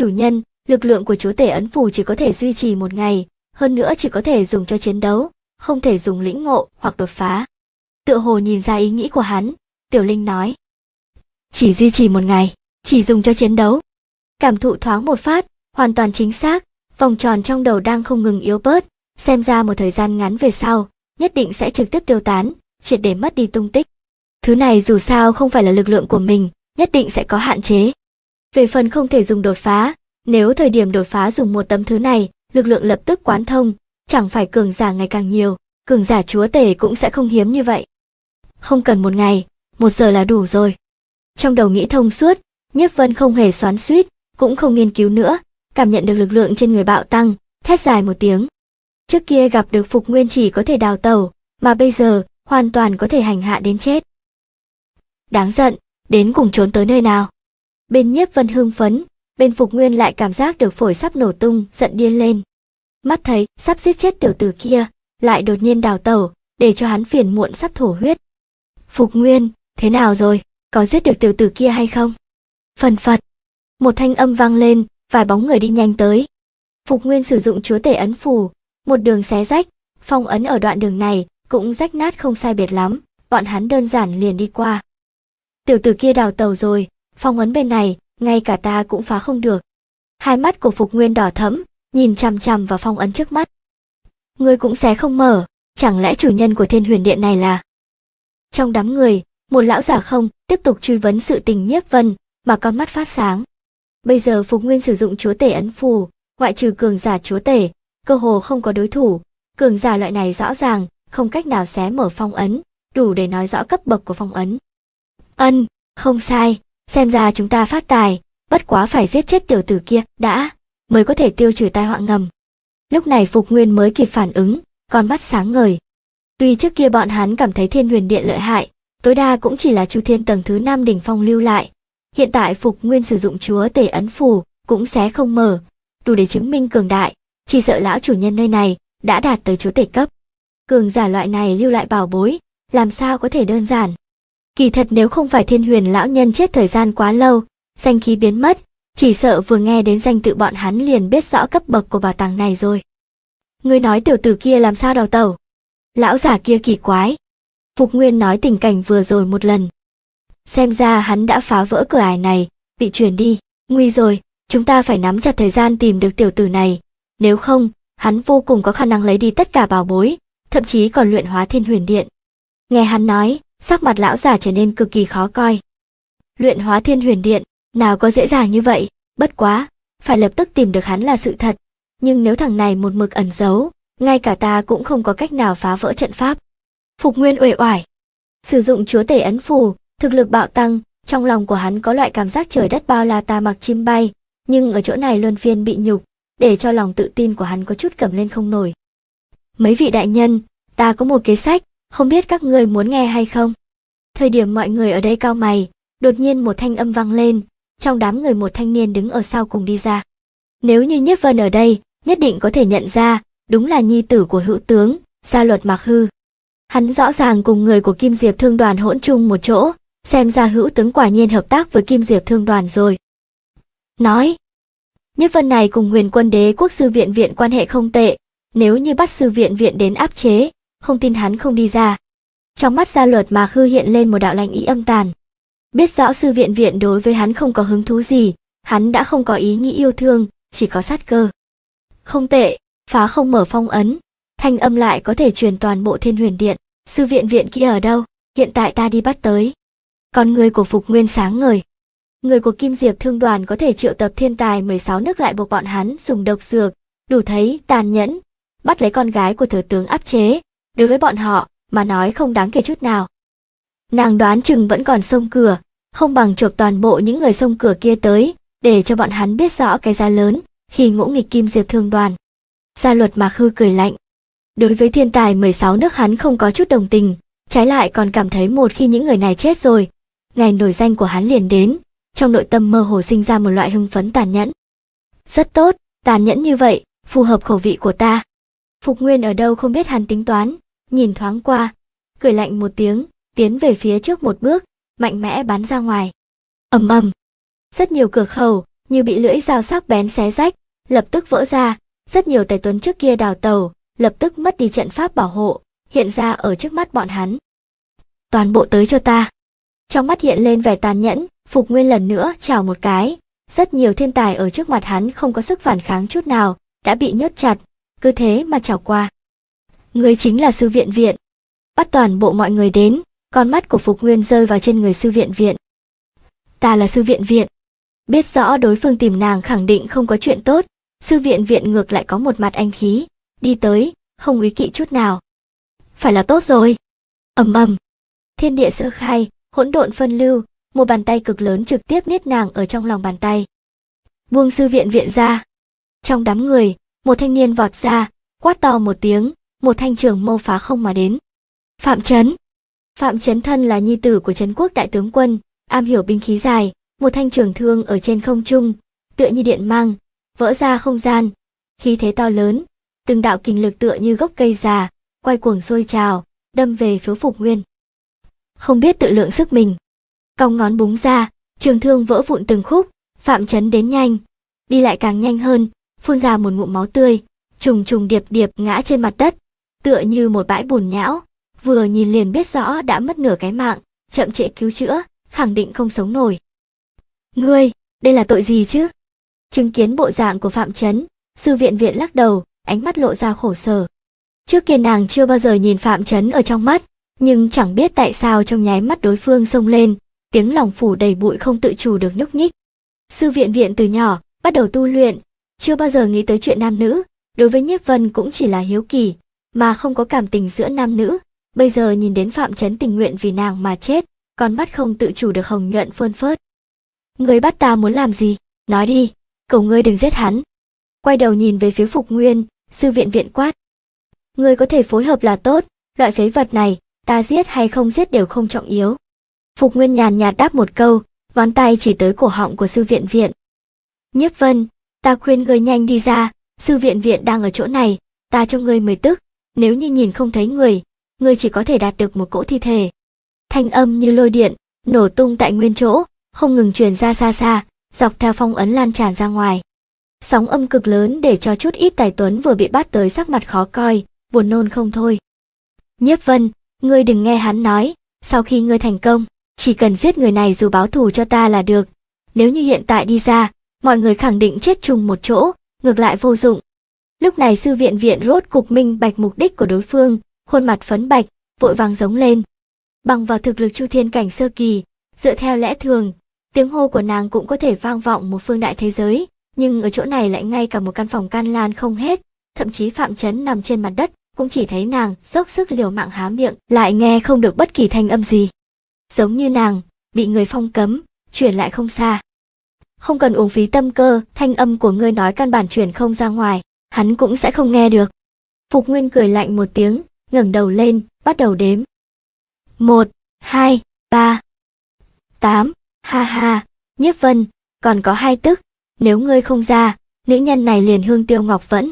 Chủ nhân, lực lượng của chúa tể ấn phù chỉ có thể duy trì một ngày, hơn nữa chỉ có thể dùng cho chiến đấu, không thể dùng lĩnh ngộ hoặc đột phá. Tựa hồ nhìn ra ý nghĩ của hắn, Tiểu Linh nói. Chỉ duy trì một ngày, chỉ dùng cho chiến đấu. Cảm thụ thoáng một phát, hoàn toàn chính xác, vòng tròn trong đầu đang không ngừng yếu bớt, xem ra một thời gian ngắn về sau, nhất định sẽ trực tiếp tiêu tán, triệt để mất đi tung tích. Thứ này dù sao không phải là lực lượng của mình, nhất định sẽ có hạn chế. Về phần không thể dùng đột phá, nếu thời điểm đột phá dùng một tấm thứ này, lực lượng lập tức quán thông, chẳng phải cường giả ngày càng nhiều, cường giả chúa tể cũng sẽ không hiếm như vậy. Không cần một ngày, một giờ là đủ rồi. Trong đầu nghĩ thông suốt, Nhiếp Vân không hề xoắn suýt, cũng không nghiên cứu nữa, cảm nhận được lực lượng trên người bạo tăng, thét dài một tiếng. Trước kia gặp được Phục Nguyên chỉ có thể đào tẩu, mà bây giờ hoàn toàn có thể hành hạ đến chết. Đáng giận, đến cùng trốn tới nơi nào. Bên Nhiếp Vân hưng phấn, bên Phục Nguyên lại cảm giác được phổi sắp nổ tung, giận điên lên. Mắt thấy sắp giết chết tiểu tử kia, lại đột nhiên đào tẩu, để cho hắn phiền muộn sắp thổ huyết. Phục Nguyên, thế nào rồi, có giết được tiểu tử kia hay không? Phần phật, một thanh âm vang lên, vài bóng người đi nhanh tới. Phục Nguyên sử dụng chúa tể ấn phù, một đường xé rách, phong ấn ở đoạn đường này cũng rách nát không sai biệt lắm, bọn hắn đơn giản liền đi qua. Tiểu tử kia đào tàu rồi, phong ấn bên này, ngay cả ta cũng phá không được. Hai mắt của Phục Nguyên đỏ thẫm, nhìn chằm chằm vào phong ấn trước mắt. Ngươi cũng xé không mở, chẳng lẽ chủ nhân của thiên huyền điện này là... Trong đám người, một lão giả không tiếp tục truy vấn sự tình nhiếp vân, mà con mắt phát sáng. Bây giờ Phục Nguyên sử dụng chúa tể ấn phù, ngoại trừ cường giả chúa tể, cơ hồ không có đối thủ. Cường giả loại này rõ ràng, không cách nào xé mở phong ấn, đủ để nói rõ cấp bậc của phong ấn. Ân, không sai, xem ra chúng ta phát tài, bất quá phải giết chết tiểu tử kia, đã, mới có thể tiêu trừ tai họa ngầm. Lúc này Phục Nguyên mới kịp phản ứng, con mắt sáng ngời. Tuy trước kia bọn hắn cảm thấy thiên huyền điện lợi hại, tối đa cũng chỉ là chu thiên tầng thứ năm đỉnh phong lưu lại. Hiện tại Phục Nguyên sử dụng chúa tể ấn phù, cũng sẽ không mở, đủ để chứng minh cường đại, chỉ sợ lão chủ nhân nơi này đã đạt tới chúa tể cấp. Cường giả loại này lưu lại bảo bối, làm sao có thể đơn giản. Kỳ thật nếu không phải thiên huyền lão nhân chết thời gian quá lâu, danh khí biến mất, chỉ sợ vừa nghe đến danh tự bọn hắn liền biết rõ cấp bậc của bảo tàng này rồi. Ngươi nói tiểu tử kia làm sao đào tẩu? Lão giả kia kỳ quái. Phục Nguyên nói tình cảnh vừa rồi một lần. Xem ra hắn đã phá vỡ cửa ải này, bị chuyển đi. Nguy rồi, chúng ta phải nắm chặt thời gian tìm được tiểu tử này. Nếu không, hắn vô cùng có khả năng lấy đi tất cả bảo bối, thậm chí còn luyện hóa thiên huyền điện. Nghe hắn nói, sắc mặt lão giả trở nên cực kỳ khó coi. Luyện hóa thiên huyền điện, nào có dễ dàng như vậy, bất quá, phải lập tức tìm được hắn là sự thật. Nhưng nếu thằng này một mực ẩn giấu, ngay cả ta cũng không có cách nào phá vỡ trận pháp. Phục Nguyên uể oải. Sử dụng chúa tể ấn phù, thực lực bạo tăng, trong lòng của hắn có loại cảm giác trời đất bao la ta mặc chim bay, nhưng ở chỗ này luân phiên bị nhục, để cho lòng tự tin của hắn có chút cầm lên không nổi. Mấy vị đại nhân, ta có một kế sách, không biết các người muốn nghe hay không? Thời điểm mọi người ở đây cao mày, đột nhiên một thanh âm vang lên, trong đám người một thanh niên đứng ở sau cùng đi ra. Nếu như Nhất Vân ở đây, nhất định có thể nhận ra, đúng là nhi tử của hữu tướng, gia luật Mạc Hư. Hắn rõ ràng cùng người của Kim Diệp Thương đoàn hỗn chung một chỗ, xem ra hữu tướng quả nhiên hợp tác với Kim Diệp Thương đoàn rồi. Nói, Nhất Vân này cùng huyền quân đế quốc sư viện viện quan hệ không tệ, nếu như bắt sư viện viện đến áp chế, không tin hắn không đi ra. Trong mắt gia luật mà Hư hiện lên một đạo lạnh ý âm tàn. Biết rõ sư viện viện đối với hắn không có hứng thú gì, hắn đã không có ý nghĩ yêu thương, chỉ có sát cơ. Không tệ, phá không mở phong ấn, thanh âm lại có thể truyền toàn bộ thiên huyền điện, sư viện viện kia ở đâu, hiện tại ta đi bắt tới. Còn người của Phục Nguyên sáng ngời. Người của Kim Diệp thương đoàn có thể triệu tập thiên tài 16 nước lại buộc bọn hắn dùng độc dược, đủ thấy tàn nhẫn, bắt lấy con gái của thừa tướng áp chế, đối với bọn họ mà nói không đáng kể chút nào. Nàng đoán chừng vẫn còn sông cửa, không bằng chộp toàn bộ những người sông cửa kia tới, để cho bọn hắn biết rõ cái giá lớn khi ngỗ nghịch kim diệp thương đoàn. Gia luật Mạc Hư cười lạnh. Đối với thiên tài 16 nước hắn không có chút đồng tình, trái lại còn cảm thấy một khi những người này chết rồi, ngày nổi danh của hắn liền đến, trong nội tâm mơ hồ sinh ra một loại hưng phấn tàn nhẫn. Rất tốt, tàn nhẫn như vậy, phù hợp khẩu vị của ta. Phục Nguyên ở đâu không biết hắn tính toán, nhìn thoáng qua, cười lạnh một tiếng, tiến về phía trước một bước, mạnh mẽ bắn ra ngoài. ầm ầm, rất nhiều cửa khẩu, như bị lưỡi dao sắc bén xé rách, lập tức vỡ ra, rất nhiều tài tuấn trước kia đào tàu, lập tức mất đi trận pháp bảo hộ, hiện ra ở trước mắt bọn hắn. Toàn bộ tới cho ta. Trong mắt hiện lên vẻ tàn nhẫn, Phục Nguyên lần nữa chào một cái, rất nhiều thiên tài ở trước mặt hắn không có sức phản kháng chút nào, đã bị nhốt chặt, cứ thế mà chào qua. Người chính là sư viện viện. Bắt toàn bộ mọi người đến, con mắt của Phục Nguyên rơi vào trên người sư viện viện. Ta là sư viện viện. Biết rõ đối phương tìm nàng khẳng định không có chuyện tốt, sư viện viện ngược lại có một mặt anh khí, đi tới, không ý kỵ chút nào. Phải là tốt rồi. ầm ầm, thiên địa sơ khai, hỗn độn phân lưu, một bàn tay cực lớn trực tiếp niết nàng ở trong lòng bàn tay. Buông sư viện viện ra. Trong đám người, một thanh niên vọt ra, quát to một tiếng, một thanh trường mâu phá không mà đến. Phạm Trấn Phạm Trấn thân là nhi tử của Trấn Quốc đại tướng quân, am hiểu binh khí dài, một thanh trường thương ở trên không trung, tựa như điện mang, vỡ ra không gian, khí thế to lớn, từng đạo kinh lực tựa như gốc cây già, quay cuồng sôi trào, đâm về phía Phục Nguyên. Không biết tự lượng sức mình, cong ngón búng ra, trường thương vỡ vụn từng khúc, Phạm Chấn đến nhanh, đi lại càng nhanh hơn, phun ra một ngụm máu tươi, trùng trùng điệp điệp ngã trên mặt đất, tựa như một bãi bùn nhão, vừa nhìn liền biết rõ đã mất nửa cái mạng, chậm trễ cứu chữa, khẳng định không sống nổi. Ngươi, đây là tội gì chứ? Chứng kiến bộ dạng của Phạm Chấn, sư viện viện lắc đầu, ánh mắt lộ ra khổ sở. Trước kia nàng chưa bao giờ nhìn Phạm Chấn ở trong mắt, nhưng chẳng biết tại sao trong nháy mắt đối phương xông lên, tiếng lòng phủ đầy bụi không tự chủ được nhúc nhích. Sư viện viện từ nhỏ, bắt đầu tu luyện, chưa bao giờ nghĩ tới chuyện nam nữ, đối với Nhiếp Vân cũng chỉ là hiếu kỳ, mà không có cảm tình giữa nam nữ. Bây giờ nhìn đến Phạm Chấn tình nguyện vì nàng mà chết, con mắt không tự chủ được hồng nhuận phơn phớt. Người bắt ta muốn làm gì? Nói đi, cầu ngươi đừng giết hắn. Quay đầu nhìn về phía Phục Nguyên, sư viện viện quát. Ngươi có thể phối hợp là tốt, loại phế vật này, ta giết hay không giết đều không trọng yếu. Phục Nguyên nhàn nhạt đáp một câu, ngón tay chỉ tới cổ họng của sư viện viện. Nhiếp Vân, ta khuyên ngươi nhanh đi ra, sư viện viện đang ở chỗ này, ta cho ngươi mười tức, nếu như nhìn không thấy người, ngươi chỉ có thể đạt được một cỗ thi thể. Thanh âm như lôi điện, nổ tung tại nguyên chỗ, không ngừng truyền ra xa xa, dọc theo phong ấn lan tràn ra ngoài. Sóng âm cực lớn để cho chút ít tài tuấn vừa bị bắt tới sắc mặt khó coi, buồn nôn không thôi. Nhiếp Vân, ngươi đừng nghe hắn nói, sau khi ngươi thành công, chỉ cần giết người này dù báo thù cho ta là được. Nếu như hiện tại đi ra, mọi người khẳng định chết chung một chỗ, ngược lại vô dụng. Lúc này sư viện viện rốt cục minh bạch mục đích của đối phương, khuôn mặt phấn bạch, vội vàng giống lên. Bằng vào thực lực chu thiên cảnh sơ kỳ, dựa theo lẽ thường, tiếng hô của nàng cũng có thể vang vọng một phương đại thế giới, nhưng ở chỗ này lại ngay cả một căn phòng can lan không hết, thậm chí Phạm Chấn nằm trên mặt đất, cũng chỉ thấy nàng dốc sức liều mạng há miệng, lại nghe không được bất kỳ thanh âm gì. Giống như nàng, bị người phong cấm, chuyển lại không xa. Không cần uống phí tâm cơ, thanh âm của ngươi nói căn bản chuyển không ra ngoài, hắn cũng sẽ không nghe được. Phục Nguyên cười lạnh một tiếng, ngẩng đầu lên, bắt đầu đếm. Một, hai, ba, tám, ha ha, nhiếp vân, còn có hai tức, nếu ngươi không ra, nữ nhân này liền hương tiêu ngọc vẫn.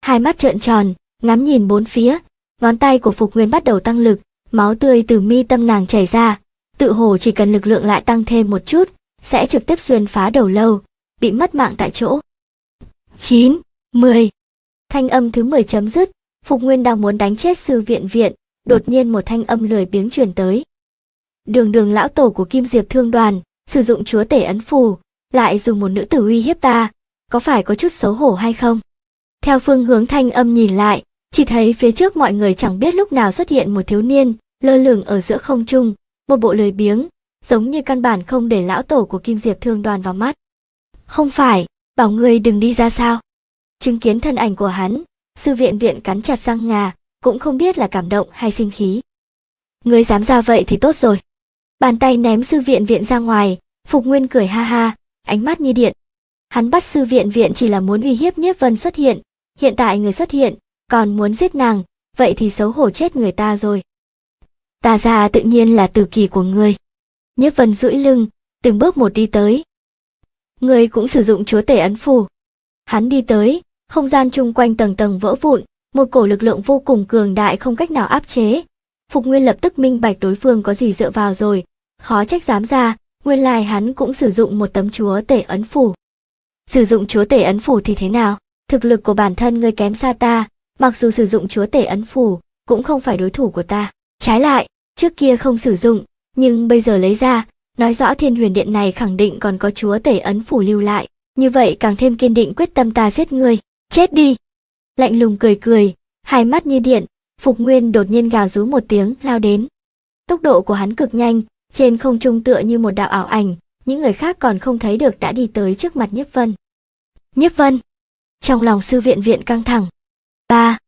Hai mắt trợn tròn, ngắm nhìn bốn phía, ngón tay của Phục Nguyên bắt đầu tăng lực, máu tươi từ mi tâm nàng chảy ra, tự hồ chỉ cần lực lượng lại tăng thêm một chút, sẽ trực tiếp xuyên phá đầu lâu, bị mất mạng tại chỗ. 9, 10. Thanh âm thứ 10 chấm dứt, Phục Nguyên đang muốn đánh chết sư viện viện, đột nhiên một thanh âm lười biếng truyền tới. Đường đường lão tổ của Kim Diệp Thương Đoàn, sử dụng chúa tể ấn phù, lại dùng một nữ tử uy hiếp ta, có phải có chút xấu hổ hay không? Theo phương hướng thanh âm nhìn lại, chỉ thấy phía trước mọi người chẳng biết lúc nào xuất hiện một thiếu niên, lơ lửng ở giữa không trung, một bộ lười biếng, giống như căn bản không để lão tổ của Kim Diệp Thương Đoàn vào mắt. Không phải, bảo ngươi đừng đi ra sao? Chứng kiến thân ảnh của hắn, sư viện viện cắn chặt răng ngà, cũng không biết là cảm động hay sinh khí. Ngươi dám ra vậy thì tốt rồi. Bàn tay ném sư viện viện ra ngoài, Phục Nguyên cười ha ha, ánh mắt như điện. Hắn bắt sư viện viện chỉ là muốn uy hiếp Nhiếp Vân xuất hiện, hiện tại người xuất hiện, còn muốn giết nàng, vậy thì xấu hổ chết người ta rồi. Ta ra tự nhiên là tử kỳ của ngươi. Nhiếp Vân duỗi lưng, từng bước một đi tới. Ngươi cũng sử dụng chúa tể ấn phù. Hắn đi tới, không gian chung quanh tầng tầng vỡ vụn, một cổ lực lượng vô cùng cường đại không cách nào áp chế. Phục Nguyên lập tức minh bạch đối phương có gì dựa vào rồi, khó trách dám ra, nguyên lai hắn cũng sử dụng một tấm chúa tể ấn phủ Sử dụng chúa tể ấn phủ thì thế nào? Thực lực của bản thân ngươi kém xa ta, mặc dù sử dụng chúa tể ấn phủ, cũng không phải đối thủ của ta. Trái lại, trước kia không sử dụng, nhưng bây giờ lấy ra, nói rõ thiên huyền điện này khẳng định còn có chúa tể ấn phủ lưu lại. Như vậy càng thêm kiên định quyết tâm ta giết ngươi. Chết đi! Lạnh lùng cười cười, hai mắt như điện, Phục Nguyên đột nhiên gào rú một tiếng lao đến. Tốc độ của hắn cực nhanh, trên không trung tựa như một đạo ảo ảnh, những người khác còn không thấy được đã đi tới trước mặt Nhiếp Vân. Nhiếp Vân! Trong lòng sư viện viện căng thẳng. Ba!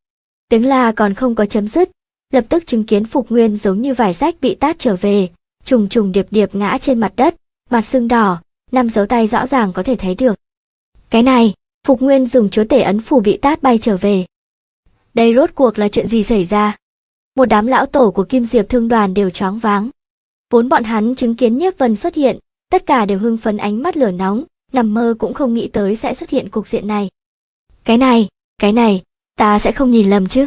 Tiếng la còn không có chấm dứt, lập tức chứng kiến Phục Nguyên giống như vải rách bị tát trở về, trùng trùng điệp điệp ngã trên mặt đất, mặt sưng đỏ, năm dấu tay rõ ràng có thể thấy được. Cái này, Phục Nguyên dùng chúa tể ấn phủ vị tát bay trở về. Đây rốt cuộc là chuyện gì xảy ra? Một đám lão tổ của Kim Diệp thương đoàn đều choáng váng. Vốn bọn hắn chứng kiến Nhiếp Vân xuất hiện, tất cả đều hưng phấn ánh mắt lửa nóng, nằm mơ cũng không nghĩ tới sẽ xuất hiện cục diện này. Cái này, cái này, ta sẽ không nhìn lầm chứ.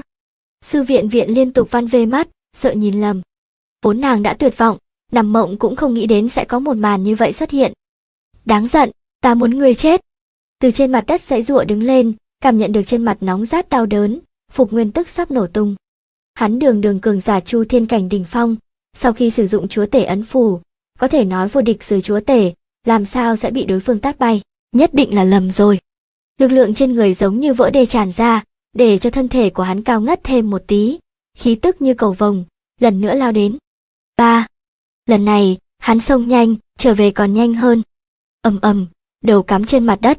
Sư viện viện liên tục văn vê mắt, sợ nhìn lầm. Vốn nàng đã tuyệt vọng, nằm mộng cũng không nghĩ đến sẽ có một màn như vậy xuất hiện. Đáng giận, ta muốn người chết. Từ trên mặt đất dãy rụa đứng lên, cảm nhận được trên mặt nóng rát đau đớn, Phục Nguyên tức sắp nổ tung. Hắn đường đường cường giả Chu Thiên cảnh đỉnh phong, sau khi sử dụng chúa tể ấn phù, có thể nói vô địch dưới chúa tể, làm sao sẽ bị đối phương tát bay, nhất định là lầm rồi. Lực lượng trên người giống như vỡ đê tràn ra, để cho thân thể của hắn cao ngất thêm một tí, khí tức như cầu vồng, lần nữa lao đến. Ba. Lần này, hắn xông nhanh, trở về còn nhanh hơn. ầm ầm, đầu cắm trên mặt đất.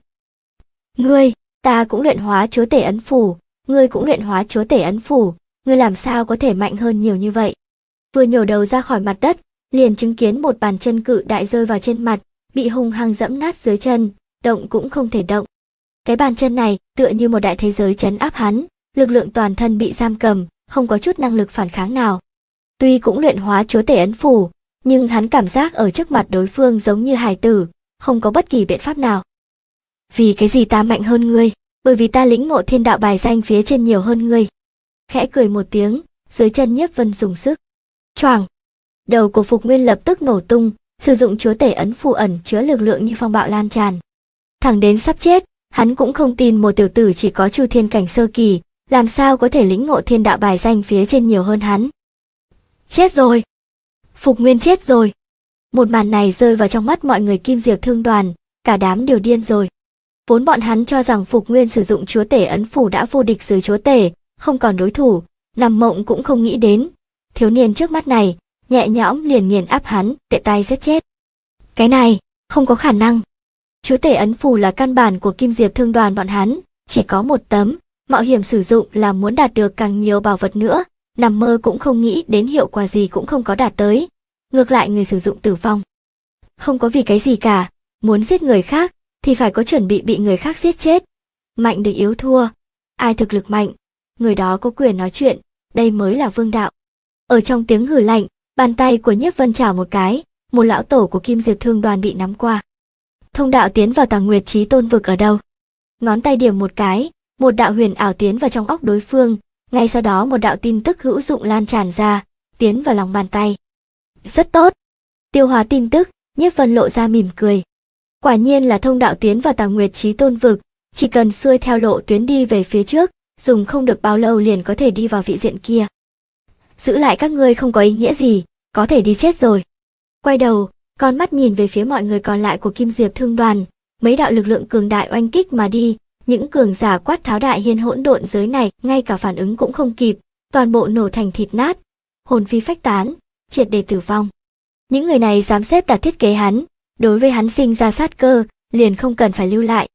Ngươi, ta cũng luyện hóa chúa tể ấn phủ, ngươi cũng luyện hóa chúa tể ấn phủ, ngươi làm sao có thể mạnh hơn nhiều như vậy? Vừa nhổ đầu ra khỏi mặt đất, liền chứng kiến một bàn chân cự đại rơi vào trên mặt, bị hung hăng dẫm nát dưới chân, động cũng không thể động. Cái bàn chân này tựa như một đại thế giới chấn áp hắn, lực lượng toàn thân bị giam cầm, không có chút năng lực phản kháng nào. Tuy cũng luyện hóa chúa tể ấn phủ, nhưng hắn cảm giác ở trước mặt đối phương giống như hải tử, không có bất kỳ biện pháp nào. Vì cái gì ta mạnh hơn ngươi? Bởi vì ta lĩnh ngộ thiên đạo bài danh phía trên nhiều hơn ngươi. Khẽ cười một tiếng, dưới chân nhiếp vân dùng sức. Choàng! Đầu của Phục Nguyên lập tức nổ tung, sử dụng chúa tể ấn phù ẩn chứa lực lượng như phong bạo lan tràn. Thẳng đến sắp chết, hắn cũng không tin một tiểu tử chỉ có chu thiên cảnh sơ kỳ, làm sao có thể lĩnh ngộ thiên đạo bài danh phía trên nhiều hơn hắn. Chết rồi! Phục Nguyên chết rồi! Một màn này rơi vào trong mắt mọi người kim diệp thương đoàn, cả đám đều điên rồi. Vốn bọn hắn cho rằng Phục Nguyên sử dụng chúa tể ấn phủ đã vô địch dưới chúa tể, không còn đối thủ, nằm mộng cũng không nghĩ đến. Thiếu niên trước mắt này, nhẹ nhõm liền nghiền áp hắn, tệ tay giết chết. Cái này, không có khả năng. Chúa tể ấn phù là căn bản của kim diệp thương đoàn bọn hắn, chỉ có một tấm, mạo hiểm sử dụng là muốn đạt được càng nhiều bảo vật nữa, nằm mơ cũng không nghĩ đến hiệu quả gì cũng không có đạt tới. Ngược lại người sử dụng tử vong. Không có vì cái gì cả, muốn giết người khác, thì phải có chuẩn bị bị người khác giết chết. Mạnh được yếu thua, ai thực lực mạnh, người đó có quyền nói chuyện, đây mới là vương đạo. Ở trong tiếng hử lạnh, bàn tay của Nhiếp Vân chảo một cái, một lão tổ của Kim Diệp Thương đoàn bị nắm qua. Thông đạo tiến vào tàng nguyệt trí tôn vực ở đâu? Ngón tay điểm một cái, một đạo huyền ảo tiến vào trong óc đối phương, ngay sau đó một đạo tin tức hữu dụng lan tràn ra, tiến vào lòng bàn tay. Rất tốt. Tiêu hóa tin tức, Nhiếp Vân lộ ra mỉm cười. Quả nhiên là thông đạo tiến vào tàng nguyệt trí tôn vực, chỉ cần xuôi theo lộ tuyến đi về phía trước, dùng không được bao lâu liền có thể đi vào vị diện kia. Giữ lại các ngươi không có ý nghĩa gì, có thể đi chết rồi. Quay đầu, con mắt nhìn về phía mọi người còn lại của Kim Diệp Thương đoàn, mấy đạo lực lượng cường đại oanh kích mà đi, những cường giả quát tháo đại hiên hỗn độn giới này, ngay cả phản ứng cũng không kịp, toàn bộ nổ thành thịt nát, hồn phi phách tán, triệt để tử vong. Những người này dám xếp đặt thiết kế hắn, đối với hắn sinh ra sát cơ, liền không cần phải lưu lại.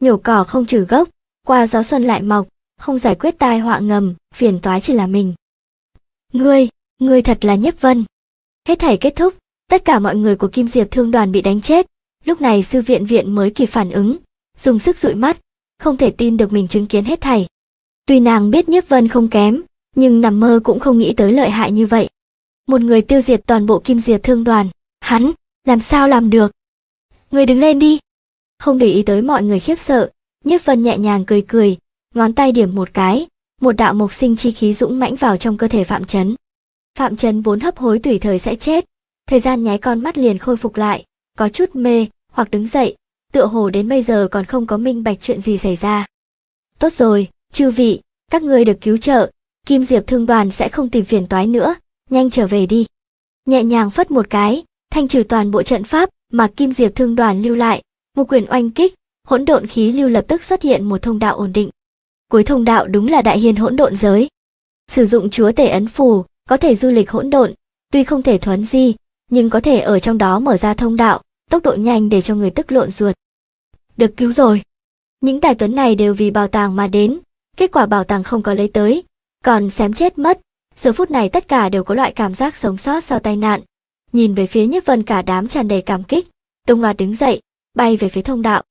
Nhổ cỏ không trừ gốc, qua gió xuân lại mọc, không giải quyết tai họa ngầm, phiền toái chỉ là mình. Ngươi, ngươi thật là nhất vân. Hết thảy kết thúc, tất cả mọi người của Kim Diệp thương đoàn bị đánh chết. Lúc này sư viện viện mới kịp phản ứng, dùng sức dụi mắt, không thể tin được mình chứng kiến hết thảy. Tuy nàng biết Nhiếp Vân không kém, nhưng nằm mơ cũng không nghĩ tới lợi hại như vậy. Một người tiêu diệt toàn bộ Kim Diệp thương đoàn, hắn, làm sao làm được? Người đứng lên đi. Không để ý tới mọi người khiếp sợ, Nhiếp Vân nhẹ nhàng cười cười, ngón tay điểm một cái, một đạo mộc sinh chi khí dũng mãnh vào trong cơ thể Phạm Chấn. Phạm Chấn vốn hấp hối tùy thời sẽ chết, thời gian nháy con mắt liền khôi phục lại, có chút mê, hoặc đứng dậy, tựa hồ đến bây giờ còn không có minh bạch chuyện gì xảy ra. Tốt rồi, chư vị, các ngươi được cứu trợ, Kim Diệp thương đoàn sẽ không tìm phiền toái nữa, nhanh trở về đi. Nhẹ nhàng phất một cái, thanh trừ toàn bộ trận pháp mà Kim Diệp thương đoàn lưu lại, một quyền oanh kích, hỗn độn khí lưu lập tức xuất hiện một thông đạo ổn định. Cuối thông đạo đúng là đại hiên hỗn độn giới. Sử dụng chúa tể ấn phù, có thể du lịch hỗn độn, tuy không thể thuấn di, nhưng có thể ở trong đó mở ra thông đạo, tốc độ nhanh để cho người tức lộn ruột. Được cứu rồi. Những tài tuấn này đều vì bảo tàng mà đến, kết quả bảo tàng không có lấy tới, còn xém chết mất. Giờ phút này tất cả đều có loại cảm giác sống sót sau tai nạn. Nhìn về phía Nhất Vân cả đám tràn đầy cảm kích, đồng loạt đứng dậy, bay về phía thông đạo.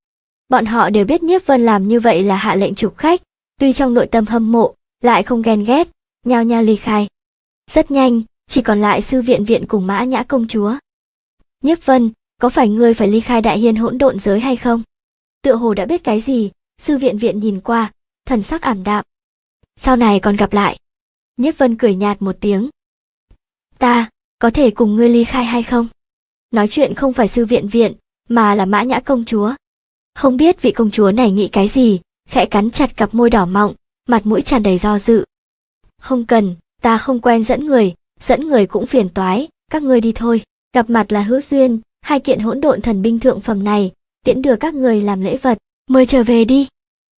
Bọn họ đều biết Nhiếp Vân làm như vậy là hạ lệnh chụp khách, tuy trong nội tâm hâm mộ, lại không ghen ghét, nhao nhao ly khai. Rất nhanh, chỉ còn lại sư viện viện cùng mã nhã công chúa. Nhiếp Vân, có phải ngươi phải ly khai đại hiên hỗn độn giới hay không? Tựa hồ đã biết cái gì, sư viện viện nhìn qua, thần sắc ảm đạm. Sau này còn gặp lại. Nhiếp Vân cười nhạt một tiếng. Ta, có thể cùng ngươi ly khai hay không? Nói chuyện không phải sư viện viện, mà là mã nhã công chúa. Không biết vị công chúa này nghĩ cái gì, khẽ cắn chặt cặp môi đỏ mọng, mặt mũi tràn đầy do dự. Không cần, ta không quen dẫn người, dẫn người cũng phiền toái, các ngươi đi thôi. Gặp mặt là hữu duyên, hai kiện hỗn độn thần binh thượng phẩm này, tiễn đưa các người làm lễ vật, mời trở về đi.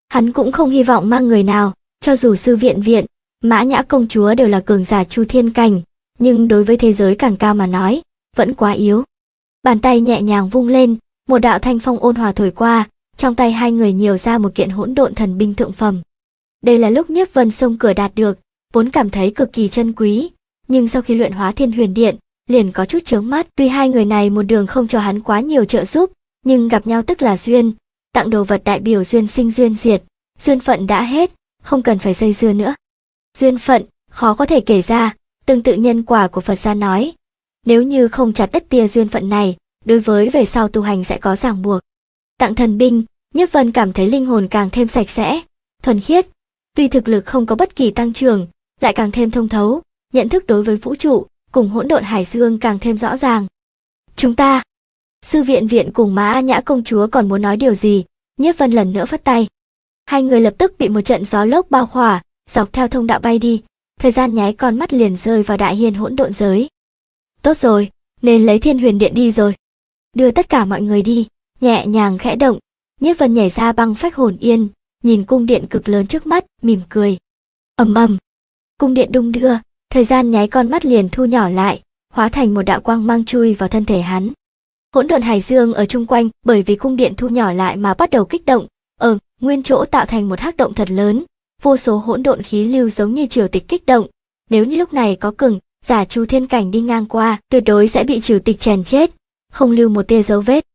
Hắn cũng không hy vọng mang người nào, cho dù sư viện viện, mã nhã công chúa đều là cường giả chu thiên cảnh, nhưng đối với thế giới càng cao mà nói, vẫn quá yếu. Bàn tay nhẹ nhàng vung lên, một đạo thanh phong ôn hòa thổi qua, trong tay hai người nhiều ra một kiện hỗn độn thần binh thượng phẩm. Đây là lúc Nhiếp Vân sông cửa đạt được, vốn cảm thấy cực kỳ chân quý, nhưng sau khi luyện hóa Thiên Huyền Điện, liền có chút chướng mắt. Tuy hai người này một đường không cho hắn quá nhiều trợ giúp, nhưng gặp nhau tức là duyên, tặng đồ vật đại biểu duyên sinh duyên diệt, duyên phận đã hết, không cần phải dây dưa nữa. Duyên phận, khó có thể kể ra, tương tự nhân quả của Phật gia nói. Nếu như không chặt đứt tia duyên phận này, đối với về sau tu hành sẽ có ràng buộc. Tặng thần binh, Nhất Vân cảm thấy linh hồn càng thêm sạch sẽ, thuần khiết. Tuy thực lực không có bất kỳ tăng trưởng, lại càng thêm thông thấu, nhận thức đối với vũ trụ, cùng hỗn độn hải dương càng thêm rõ ràng. Chúng ta, sư viện viện cùng mã nhã công chúa còn muốn nói điều gì, Nhất Vân lần nữa phất tay. Hai người lập tức bị một trận gió lốc bao khỏa, dọc theo thông đạo bay đi, thời gian nháy con mắt liền rơi vào đại hiên hỗn độn giới. Tốt rồi, nên lấy thiên huyền điện đi rồi. Đưa tất cả mọi người đi, nhẹ nhàng khẽ động, Nhiếp Vân nhảy ra băng phách hồn yên, nhìn cung điện cực lớn trước mắt, mỉm cười. ầm ầm, cung điện đung đưa, thời gian nháy con mắt liền thu nhỏ lại, hóa thành một đạo quang mang chui vào thân thể hắn. Hỗn độn hải dương ở chung quanh, bởi vì cung điện thu nhỏ lại mà bắt đầu kích động, ở nguyên chỗ tạo thành một hắc động thật lớn, vô số hỗn độn khí lưu giống như triều tịch kích động. Nếu như lúc này có cường giả chu thiên cảnh đi ngang qua, tuyệt đối sẽ bị triều tịch chèn chết, không lưu một tia dấu vết.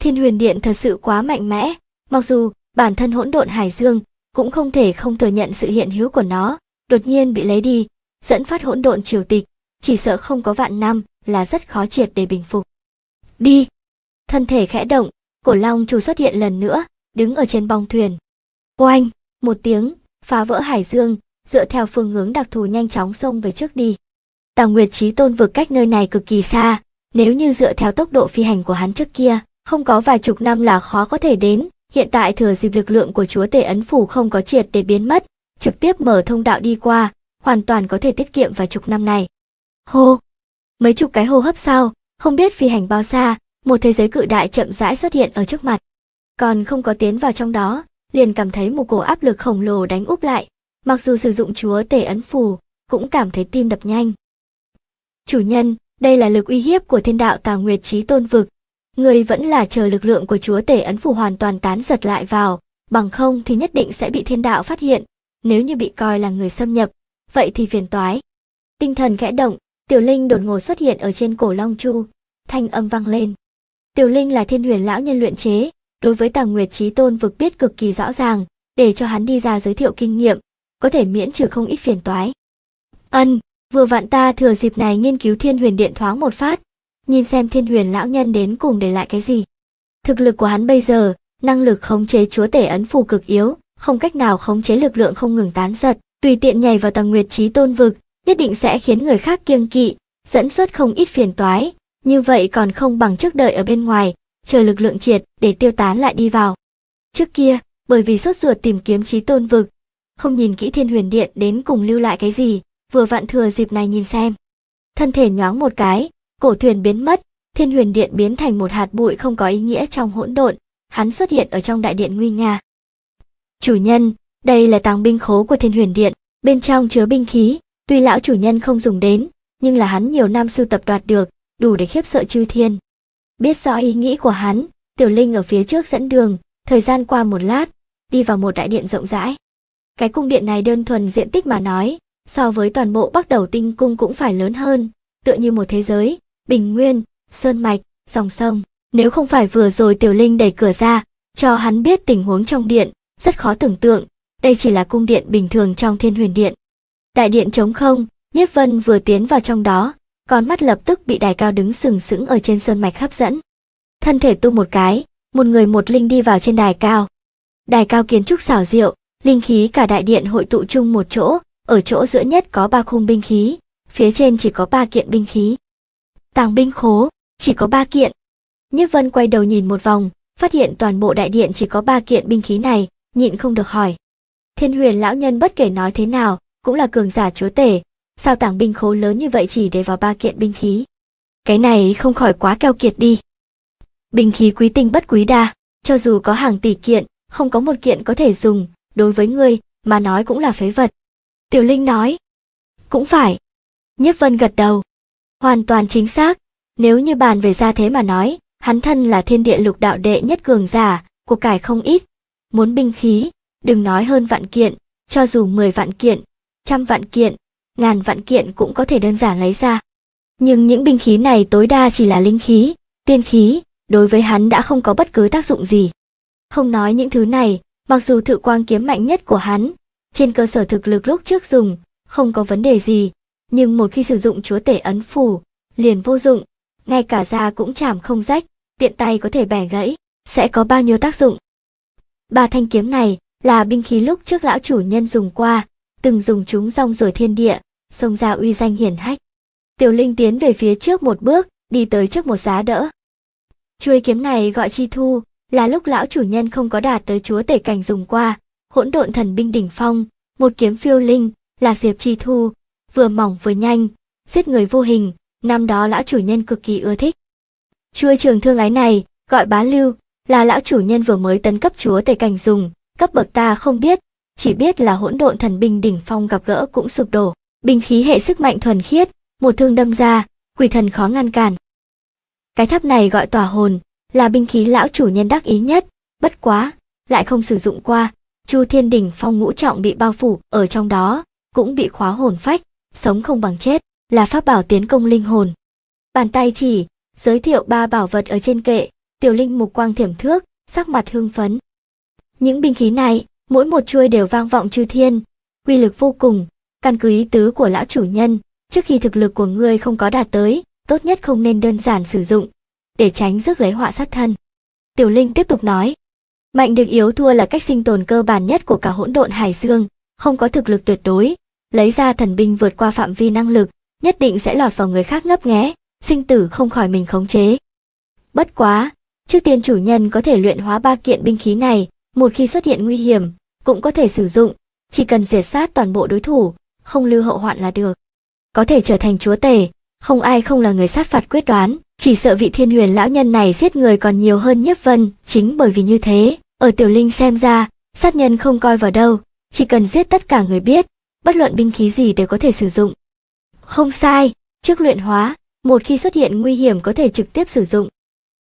Thiên huyền điện thật sự quá mạnh mẽ, mặc dù bản thân hỗn độn hải dương cũng không thể không thừa nhận sự hiện hữu của nó, đột nhiên bị lấy đi, dẫn phát hỗn độn triều tịch, chỉ sợ không có vạn năm là rất khó triệt để bình phục. Đi! Thân thể khẽ động, cổ long chủ xuất hiện lần nữa, đứng ở trên bong thuyền. Oanh! Một tiếng, phá vỡ hải dương, dựa theo phương hướng đặc thù nhanh chóng xông về trước đi. Tào Nguyệt Chí Tôn vực cách nơi này cực kỳ xa, nếu như dựa theo tốc độ phi hành của hắn trước kia, không có vài chục năm là khó có thể đến, hiện tại thừa dịp lực lượng của chúa tể ấn phủ không có triệt để biến mất, trực tiếp mở thông đạo đi qua, hoàn toàn có thể tiết kiệm vài chục năm này. Hô! Mấy chục cái hô hấp sau, không biết phi hành bao xa, một thế giới cự đại chậm rãi xuất hiện ở trước mặt. Còn không có tiến vào trong đó, liền cảm thấy một cổ áp lực khổng lồ đánh úp lại, mặc dù sử dụng chúa tể ấn phù, cũng cảm thấy tim đập nhanh. Chủ nhân, đây là lực uy hiếp của thiên đạo tà nguyệt trí tôn vực, người vẫn là chờ lực lượng của chúa tể ấn phù hoàn toàn tán giật lại vào, bằng không thì nhất định sẽ bị thiên đạo phát hiện, nếu như bị coi là người xâm nhập, vậy thì phiền toái. Tinh thần khẽ động, Tiểu Linh đột ngột xuất hiện ở trên cổ Long Chu, thanh âm vang lên. Tiểu Linh là thiên huyền lão nhân luyện chế, đối với Tàng Nguyệt Chí Tôn vực biết cực kỳ rõ ràng, để cho hắn đi ra giới thiệu kinh nghiệm, có thể miễn trừ không ít phiền toái. Ân, vừa vặn ta thừa dịp này nghiên cứu thiên huyền điện thoáng một phát, nhìn xem thiên huyền lão nhân đến cùng để lại cái gì. Thực lực của hắn bây giờ, năng lực khống chế chúa tể ấn phù cực yếu, không cách nào khống chế lực lượng không ngừng tán giật, tùy tiện nhảy vào tầng nguyệt trí tôn vực, nhất định sẽ khiến người khác kiêng kỵ, dẫn xuất không ít phiền toái, như vậy còn không bằng trước đợi ở bên ngoài, chờ lực lượng triệt để tiêu tán lại đi vào. Trước kia, bởi vì sốt ruột tìm kiếm trí tôn vực, không nhìn kỹ thiên huyền điện đến cùng lưu lại cái gì, vừa vặn thừa dịp này nhìn xem. Thân thể nhoáng một cái, cổ thuyền biến mất, thiên huyền điện biến thành một hạt bụi không có ý nghĩa trong hỗn độn, hắn xuất hiện ở trong đại điện nguy nga. Chủ nhân, đây là tàng binh khố của thiên huyền điện, bên trong chứa binh khí, tuy lão chủ nhân không dùng đến, nhưng là hắn nhiều năm sưu tập đoạt được, đủ để khiếp sợ chư thiên. Biết rõ ý nghĩ của hắn, Tiểu Linh ở phía trước dẫn đường, thời gian qua một lát, đi vào một đại điện rộng rãi. Cái cung điện này đơn thuần diện tích mà nói, so với toàn bộ Bắc Đầu Tinh cung cũng phải lớn hơn, tựa như một thế giới, bình nguyên, sơn mạch, dòng sông. Nếu không phải vừa rồi Tiểu Linh đẩy cửa ra, cho hắn biết tình huống trong điện, rất khó tưởng tượng, đây chỉ là cung điện bình thường trong Thiên Huyền Điện. Đại điện trống không, Nhiếp Vân vừa tiến vào trong đó, con mắt lập tức bị đài cao đứng sừng sững ở trên sơn mạch hấp dẫn. Thân thể tu một cái, một người một linh đi vào trên đài cao. Đài cao kiến trúc xảo diệu, linh khí cả đại điện hội tụ chung một chỗ, ở chỗ giữa nhất có ba khung binh khí, phía trên chỉ có ba kiện binh khí. Tàng binh khố, chỉ có ba kiện. Nhất Vân quay đầu nhìn một vòng, phát hiện toàn bộ đại điện chỉ có ba kiện binh khí này, nhịn không được hỏi. Thiên huyền lão nhân bất kể nói thế nào, cũng là cường giả chúa tể, sao tảng binh khố lớn như vậy chỉ để vào ba kiện binh khí. Cái này không khỏi quá keo kiệt đi. Binh khí quý tinh bất quý đa, cho dù có hàng tỷ kiện, không có một kiện có thể dùng, đối với ngươi, mà nói cũng là phế vật. Tiểu Linh nói. Cũng phải. Nhiếp Vân gật đầu. Hoàn toàn chính xác, nếu như bàn về gia thế mà nói, hắn thân là thiên địa lục đạo đệ nhất cường giả, của cải không ít. Muốn binh khí, đừng nói hơn vạn kiện, cho dù 10 vạn kiện, trăm vạn kiện, ngàn vạn kiện cũng có thể đơn giản lấy ra. Nhưng những binh khí này tối đa chỉ là linh khí, tiên khí, đối với hắn đã không có bất cứ tác dụng gì. Không nói những thứ này, mặc dù thự quang kiếm mạnh nhất của hắn, trên cơ sở thực lực lúc trước dùng, không có vấn đề gì, nhưng một khi sử dụng chúa tể ấn phủ, liền vô dụng, ngay cả da cũng chảm không rách, tiện tay có thể bẻ gãy, sẽ có bao nhiêu tác dụng. Ba thanh kiếm này là binh khí lúc trước lão chủ nhân dùng qua, từng dùng chúng rong rồi thiên địa, xông ra uy danh hiển hách. Tiểu Linh tiến về phía trước một bước, đi tới trước một giá đỡ. Chuôi kiếm này gọi chi thu, là lúc lão chủ nhân không có đạt tới chúa tể cảnh dùng qua, hỗn độn thần binh đỉnh phong, một kiếm phiêu linh, là diệp chi thu, vừa mỏng vừa nhanh, giết người vô hình, năm đó lão chủ nhân cực kỳ ưa thích. Chuôi trường thương ái này, gọi bá lưu, là lão chủ nhân vừa mới tấn cấp chúa tể cảnh dùng, cấp bậc ta không biết, chỉ biết là hỗn độn thần binh đỉnh phong gặp gỡ cũng sụp đổ, binh khí hệ sức mạnh thuần khiết, một thương đâm ra, quỷ thần khó ngăn cản. Cái tháp này gọi tỏa hồn, là binh khí lão chủ nhân đắc ý nhất, bất quá, lại không sử dụng qua, Chu Thiên đình phong ngũ trọng bị bao phủ ở trong đó, cũng bị khóa hồn phách, sống không bằng chết, là pháp bảo tiến công linh hồn. Bàn tay chỉ, giới thiệu ba bảo vật ở trên kệ, tiểu linh mục quang thiểm thước, sắc mặt hưng phấn. Những binh khí này, mỗi một chuôi đều vang vọng chư thiên, quy lực vô cùng, căn cứ ý tứ của lão chủ nhân, trước khi thực lực của ngươi không có đạt tới, tốt nhất không nên đơn giản sử dụng, để tránh rước lấy họa sát thân. Tiểu Linh tiếp tục nói, mạnh được yếu thua là cách sinh tồn cơ bản nhất của cả hỗn độn hải dương, không có thực lực tuyệt đối, lấy ra thần binh vượt qua phạm vi năng lực, nhất định sẽ lọt vào người khác ngấp nghé, sinh tử không khỏi mình khống chế. Bất quá, trước tiên chủ nhân có thể luyện hóa ba kiện binh khí này, một khi xuất hiện nguy hiểm, cũng có thể sử dụng, chỉ cần diệt sát toàn bộ đối thủ, không lưu hậu hoạn là được. Có thể trở thành chúa tể, không ai không là người sát phạt quyết đoán, chỉ sợ vị thiên huyền lão nhân này giết người còn nhiều hơn nhất vân, chính bởi vì như thế, ở tiểu linh xem ra, sát nhân không coi vào đâu, chỉ cần giết tất cả người biết, bất luận binh khí gì đều có thể sử dụng. Không sai, trước luyện hóa, một khi xuất hiện nguy hiểm có thể trực tiếp sử dụng.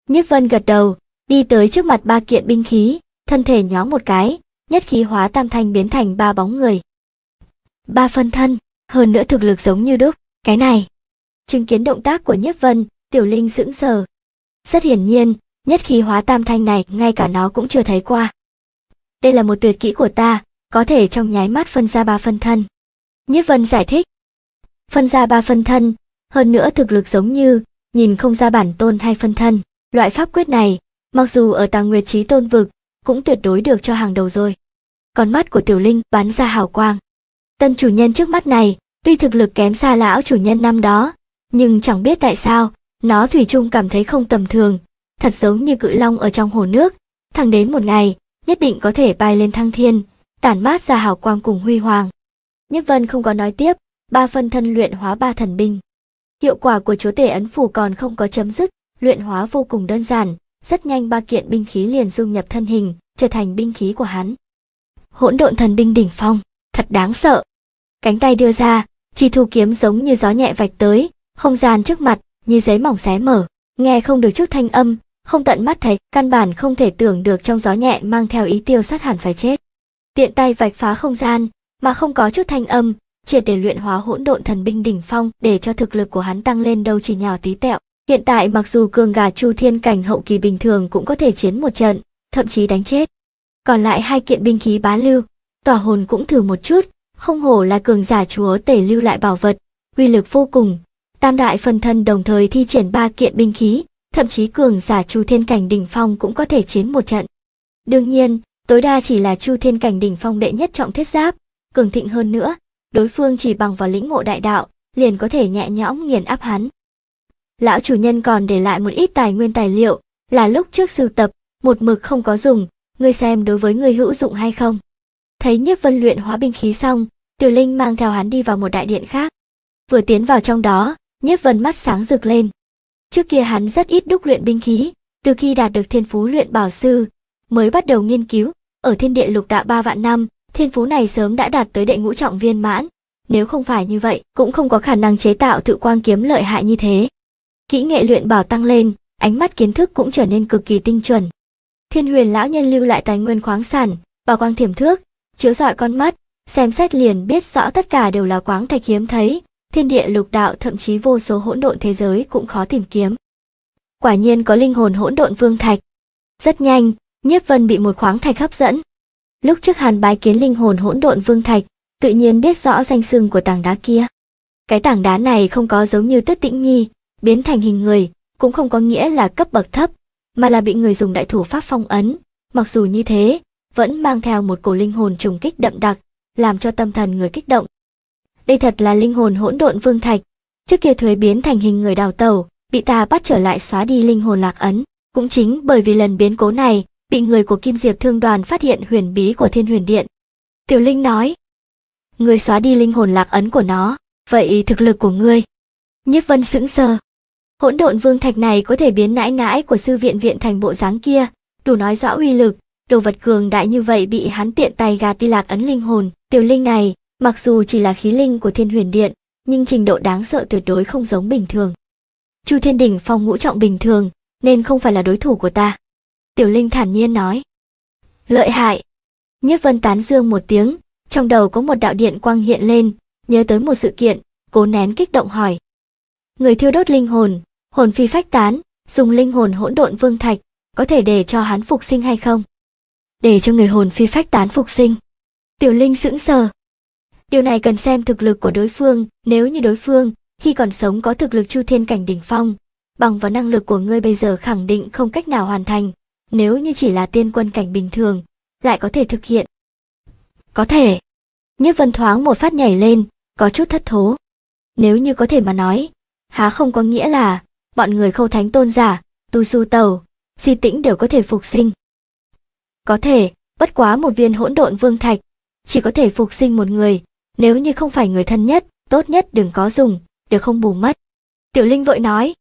Nhất Vân gật đầu, đi tới trước mặt ba kiện binh khí, thân thể nhoáng một cái, nhất khí hóa tam thanh biến thành ba bóng người. Ba phân thân, hơn nữa thực lực giống như đúc, cái này. Chứng kiến động tác của Nhất Vân, Tiểu Linh sững sờ. Rất hiển nhiên, nhất khí hóa tam thanh này ngay cả nó cũng chưa thấy qua. Đây là một tuyệt kỹ của ta, có thể trong nháy mắt phân ra ba phân thân. Nhất Vân giải thích. Phân ra ba phân thân, hơn nữa thực lực giống như, nhìn không ra bản tôn hay phân thân. Loại pháp quyết này, mặc dù ở tàng nguyệt trí tôn vực, cũng tuyệt đối được cho hàng đầu rồi. Con mắt của Tiểu Linh bắn ra hào quang. Tân chủ nhân trước mắt này, tuy thực lực kém xa lão chủ nhân năm đó, nhưng chẳng biết tại sao, nó thủy chung cảm thấy không tầm thường, thật giống như cự long ở trong hồ nước, thẳng đến một ngày, nhất định có thể bay lên thăng thiên, tản mát ra hào quang cùng huy hoàng. Nhất Vân không có nói tiếp, ba phân thân luyện hóa ba thần binh. Hiệu quả của chúa tể ấn phủ còn không có chấm dứt, luyện hóa vô cùng đơn giản, rất nhanh ba kiện binh khí liền dung nhập thân hình, trở thành binh khí của hắn. Hỗn độn thần binh đỉnh phong, thật đáng sợ. Cánh tay đưa ra, chi thu kiếm giống như gió nhẹ vạch tới, không gian trước mặt như giấy mỏng xé mở, nghe không được chút thanh âm, không tận mắt thấy, căn bản không thể tưởng được trong gió nhẹ mang theo ý tiêu sát hẳn phải chết. Tiện tay vạch phá không gian, mà không có chút thanh âm, triệt để luyện hóa hỗn độn thần binh đỉnh phong để cho thực lực của hắn tăng lên đâu chỉ nhỏ tí tẹo. Hiện tại mặc dù cường gà chu thiên cảnh hậu kỳ bình thường cũng có thể chiến một trận, thậm chí đánh chết. Còn lại hai kiện binh khí bá lưu, tỏa hồn cũng thử một chút, không hổ là cường giả chúa tể lưu lại bảo vật, uy lực vô cùng. Tam đại phần thân đồng thời thi triển ba kiện binh khí, thậm chí cường giả chu thiên cảnh đỉnh phong cũng có thể chiến một trận. Đương nhiên, tối đa chỉ là chu thiên cảnh đỉnh phong đệ nhất trọng thiết giáp, cường thịnh hơn nữa, đối phương chỉ bằng vào lĩnh ngộ đại đạo, liền có thể nhẹ nhõm nghiền áp hắn. Lão chủ nhân còn để lại một ít tài nguyên tài liệu, là lúc trước sưu tập, một mực không có dùng, ngươi xem đối với ngươi hữu dụng hay không. Thấy Nhiếp Vân luyện hóa binh khí xong, Tiểu Linh mang theo hắn đi vào một đại điện khác. Vừa tiến vào trong đó, Nhiếp Vân mắt sáng rực lên. Trước kia hắn rất ít đúc luyện binh khí, từ khi đạt được thiên phú luyện bảo sư, mới bắt đầu nghiên cứu, ở thiên địa lục đạo ba vạn năm, thiên phú này sớm đã đạt tới đệ ngũ trọng viên mãn. Nếu không phải như vậy, cũng không có khả năng chế tạo tự quang kiếm lợi hại như thế. Kỹ nghệ luyện bảo tăng lên, ánh mắt kiến thức cũng trở nên cực kỳ tinh chuẩn. Thiên huyền lão nhân lưu lại tài nguyên khoáng sản, bảo quang thiểm thước, chiếu rọi con mắt, xem xét liền biết rõ tất cả đều là quáng thạch hiếm thấy, thiên địa lục đạo thậm chí vô số hỗn độn thế giới cũng khó tìm kiếm. Quả nhiên có linh hồn hỗn độn vương thạch. Rất nhanh, Nhiếp Vân bị một khoáng thạch hấp dẫn. Lúc trước Hàn bái kiến linh hồn hỗn độn vương thạch, tự nhiên biết rõ danh xưng của tảng đá kia. Cái tảng đá này không có giống như Tuyết Tĩnh Nhi, biến thành hình người, cũng không có nghĩa là cấp bậc thấp, mà là bị người dùng đại thủ pháp phong ấn. Mặc dù như thế, vẫn mang theo một cổ linh hồn trùng kích đậm đặc, làm cho tâm thần người kích động. Đây thật là linh hồn hỗn độn vương thạch, trước kia thuế biến thành hình người đào tẩu, bị ta bắt trở lại xóa đi linh hồn lạc ấn. Cũng chính bởi vì lần biến cố này, bị người của Kim Diệp Thương đoàn phát hiện huyền bí của Thiên Huyền Điện. Tiểu Linh nói, người xóa đi linh hồn lạc ấn của nó, vậy thực lực của ngươi. Nhiếp Vân sững sờ. Hỗn độn vương thạch này có thể biến nãi nãi của sư viện viện thành bộ dáng kia, đủ nói rõ uy lực, đồ vật cường đại như vậy bị hắn tiện tay gạt đi lạc ấn linh hồn, tiểu linh này, mặc dù chỉ là khí linh của Thiên Huyền Điện, nhưng trình độ đáng sợ tuyệt đối không giống bình thường. Chu Thiên Đỉnh phong ngũ trọng bình thường, nên không phải là đối thủ của ta. Tiểu Linh thản nhiên nói. Lợi hại. Nhất Vân tán dương một tiếng, trong đầu có một đạo điện quang hiện lên, nhớ tới một sự kiện, cố nén kích động hỏi. Người thiêu đốt linh hồn, hồn phi phách tán, dùng linh hồn hỗn độn vương thạch, có thể để cho hắn phục sinh hay không? Để cho người hồn phi phách tán phục sinh. Tiểu Linh sững sờ. Điều này cần xem thực lực của đối phương, nếu như đối phương, khi còn sống có thực lực chu thiên cảnh đỉnh phong, bằng vào năng lực của ngươi bây giờ khẳng định không cách nào hoàn thành, nếu như chỉ là tiên quân cảnh bình thường, lại có thể thực hiện. Có thể. Nhiếp vân thoáng một phát nhảy lên, có chút thất thố. Nếu như có thể mà nói, há không có nghĩa là, bọn người khâu thánh tôn giả, tu su tàu, di tĩnh đều có thể phục sinh. Có thể, bất quá một viên hỗn độn vương thạch, chỉ có thể phục sinh một người, nếu như không phải người thân nhất, tốt nhất đừng có dùng, được không bù mất. Tiểu Linh vội nói,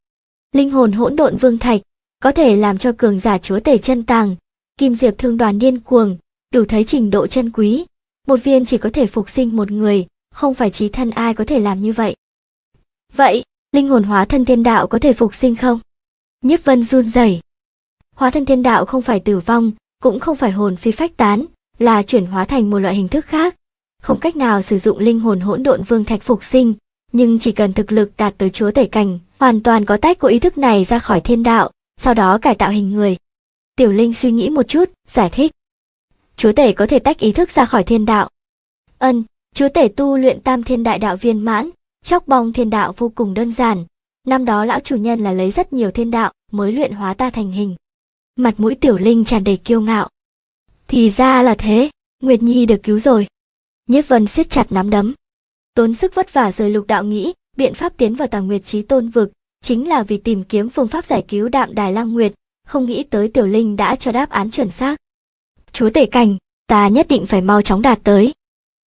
linh hồn hỗn độn vương thạch, có thể làm cho cường giả chúa tể chân tàng, kim diệp thương đoàn điên cuồng, đủ thấy trình độ chân quý. Một viên chỉ có thể phục sinh một người, không phải trí thân ai có thể làm như vậy. Vậy, linh hồn hóa thân thiên đạo có thể phục sinh không? Nhiếp vân run rẩy. Hóa thân thiên đạo không phải tử vong, cũng không phải hồn phi phách tán, là chuyển hóa thành một loại hình thức khác. Không cách nào sử dụng linh hồn hỗn độn vương thạch phục sinh, nhưng chỉ cần thực lực đạt tới chúa tể cảnh, hoàn toàn có tách của ý thức này ra khỏi thiên đạo, sau đó cải tạo hình người. Tiểu Linh suy nghĩ một chút, giải thích. Chúa tể có thể tách ý thức ra khỏi thiên đạo. Ân, chúa tể tu luyện tam thiên đại đạo viên mãn, chóc bong thiên đạo vô cùng đơn giản. Năm đó lão chủ nhân là lấy rất nhiều thiên đạo mới luyện hóa ta thành hình. Mặt mũi Tiểu Linh tràn đầy kiêu ngạo. Thì ra là thế, Nguyệt Nhi được cứu rồi. Nhiếp Vân siết chặt nắm đấm. Tốn sức vất vả rời lục đạo nghĩ, biện pháp tiến vào tàng nguyệt trí tôn vực, chính là vì tìm kiếm phương pháp giải cứu đạm đài lang nguyệt, không nghĩ tới Tiểu Linh đã cho đáp án chuẩn xác. Chúa tể cảnh, ta nhất định phải mau chóng đạt tới.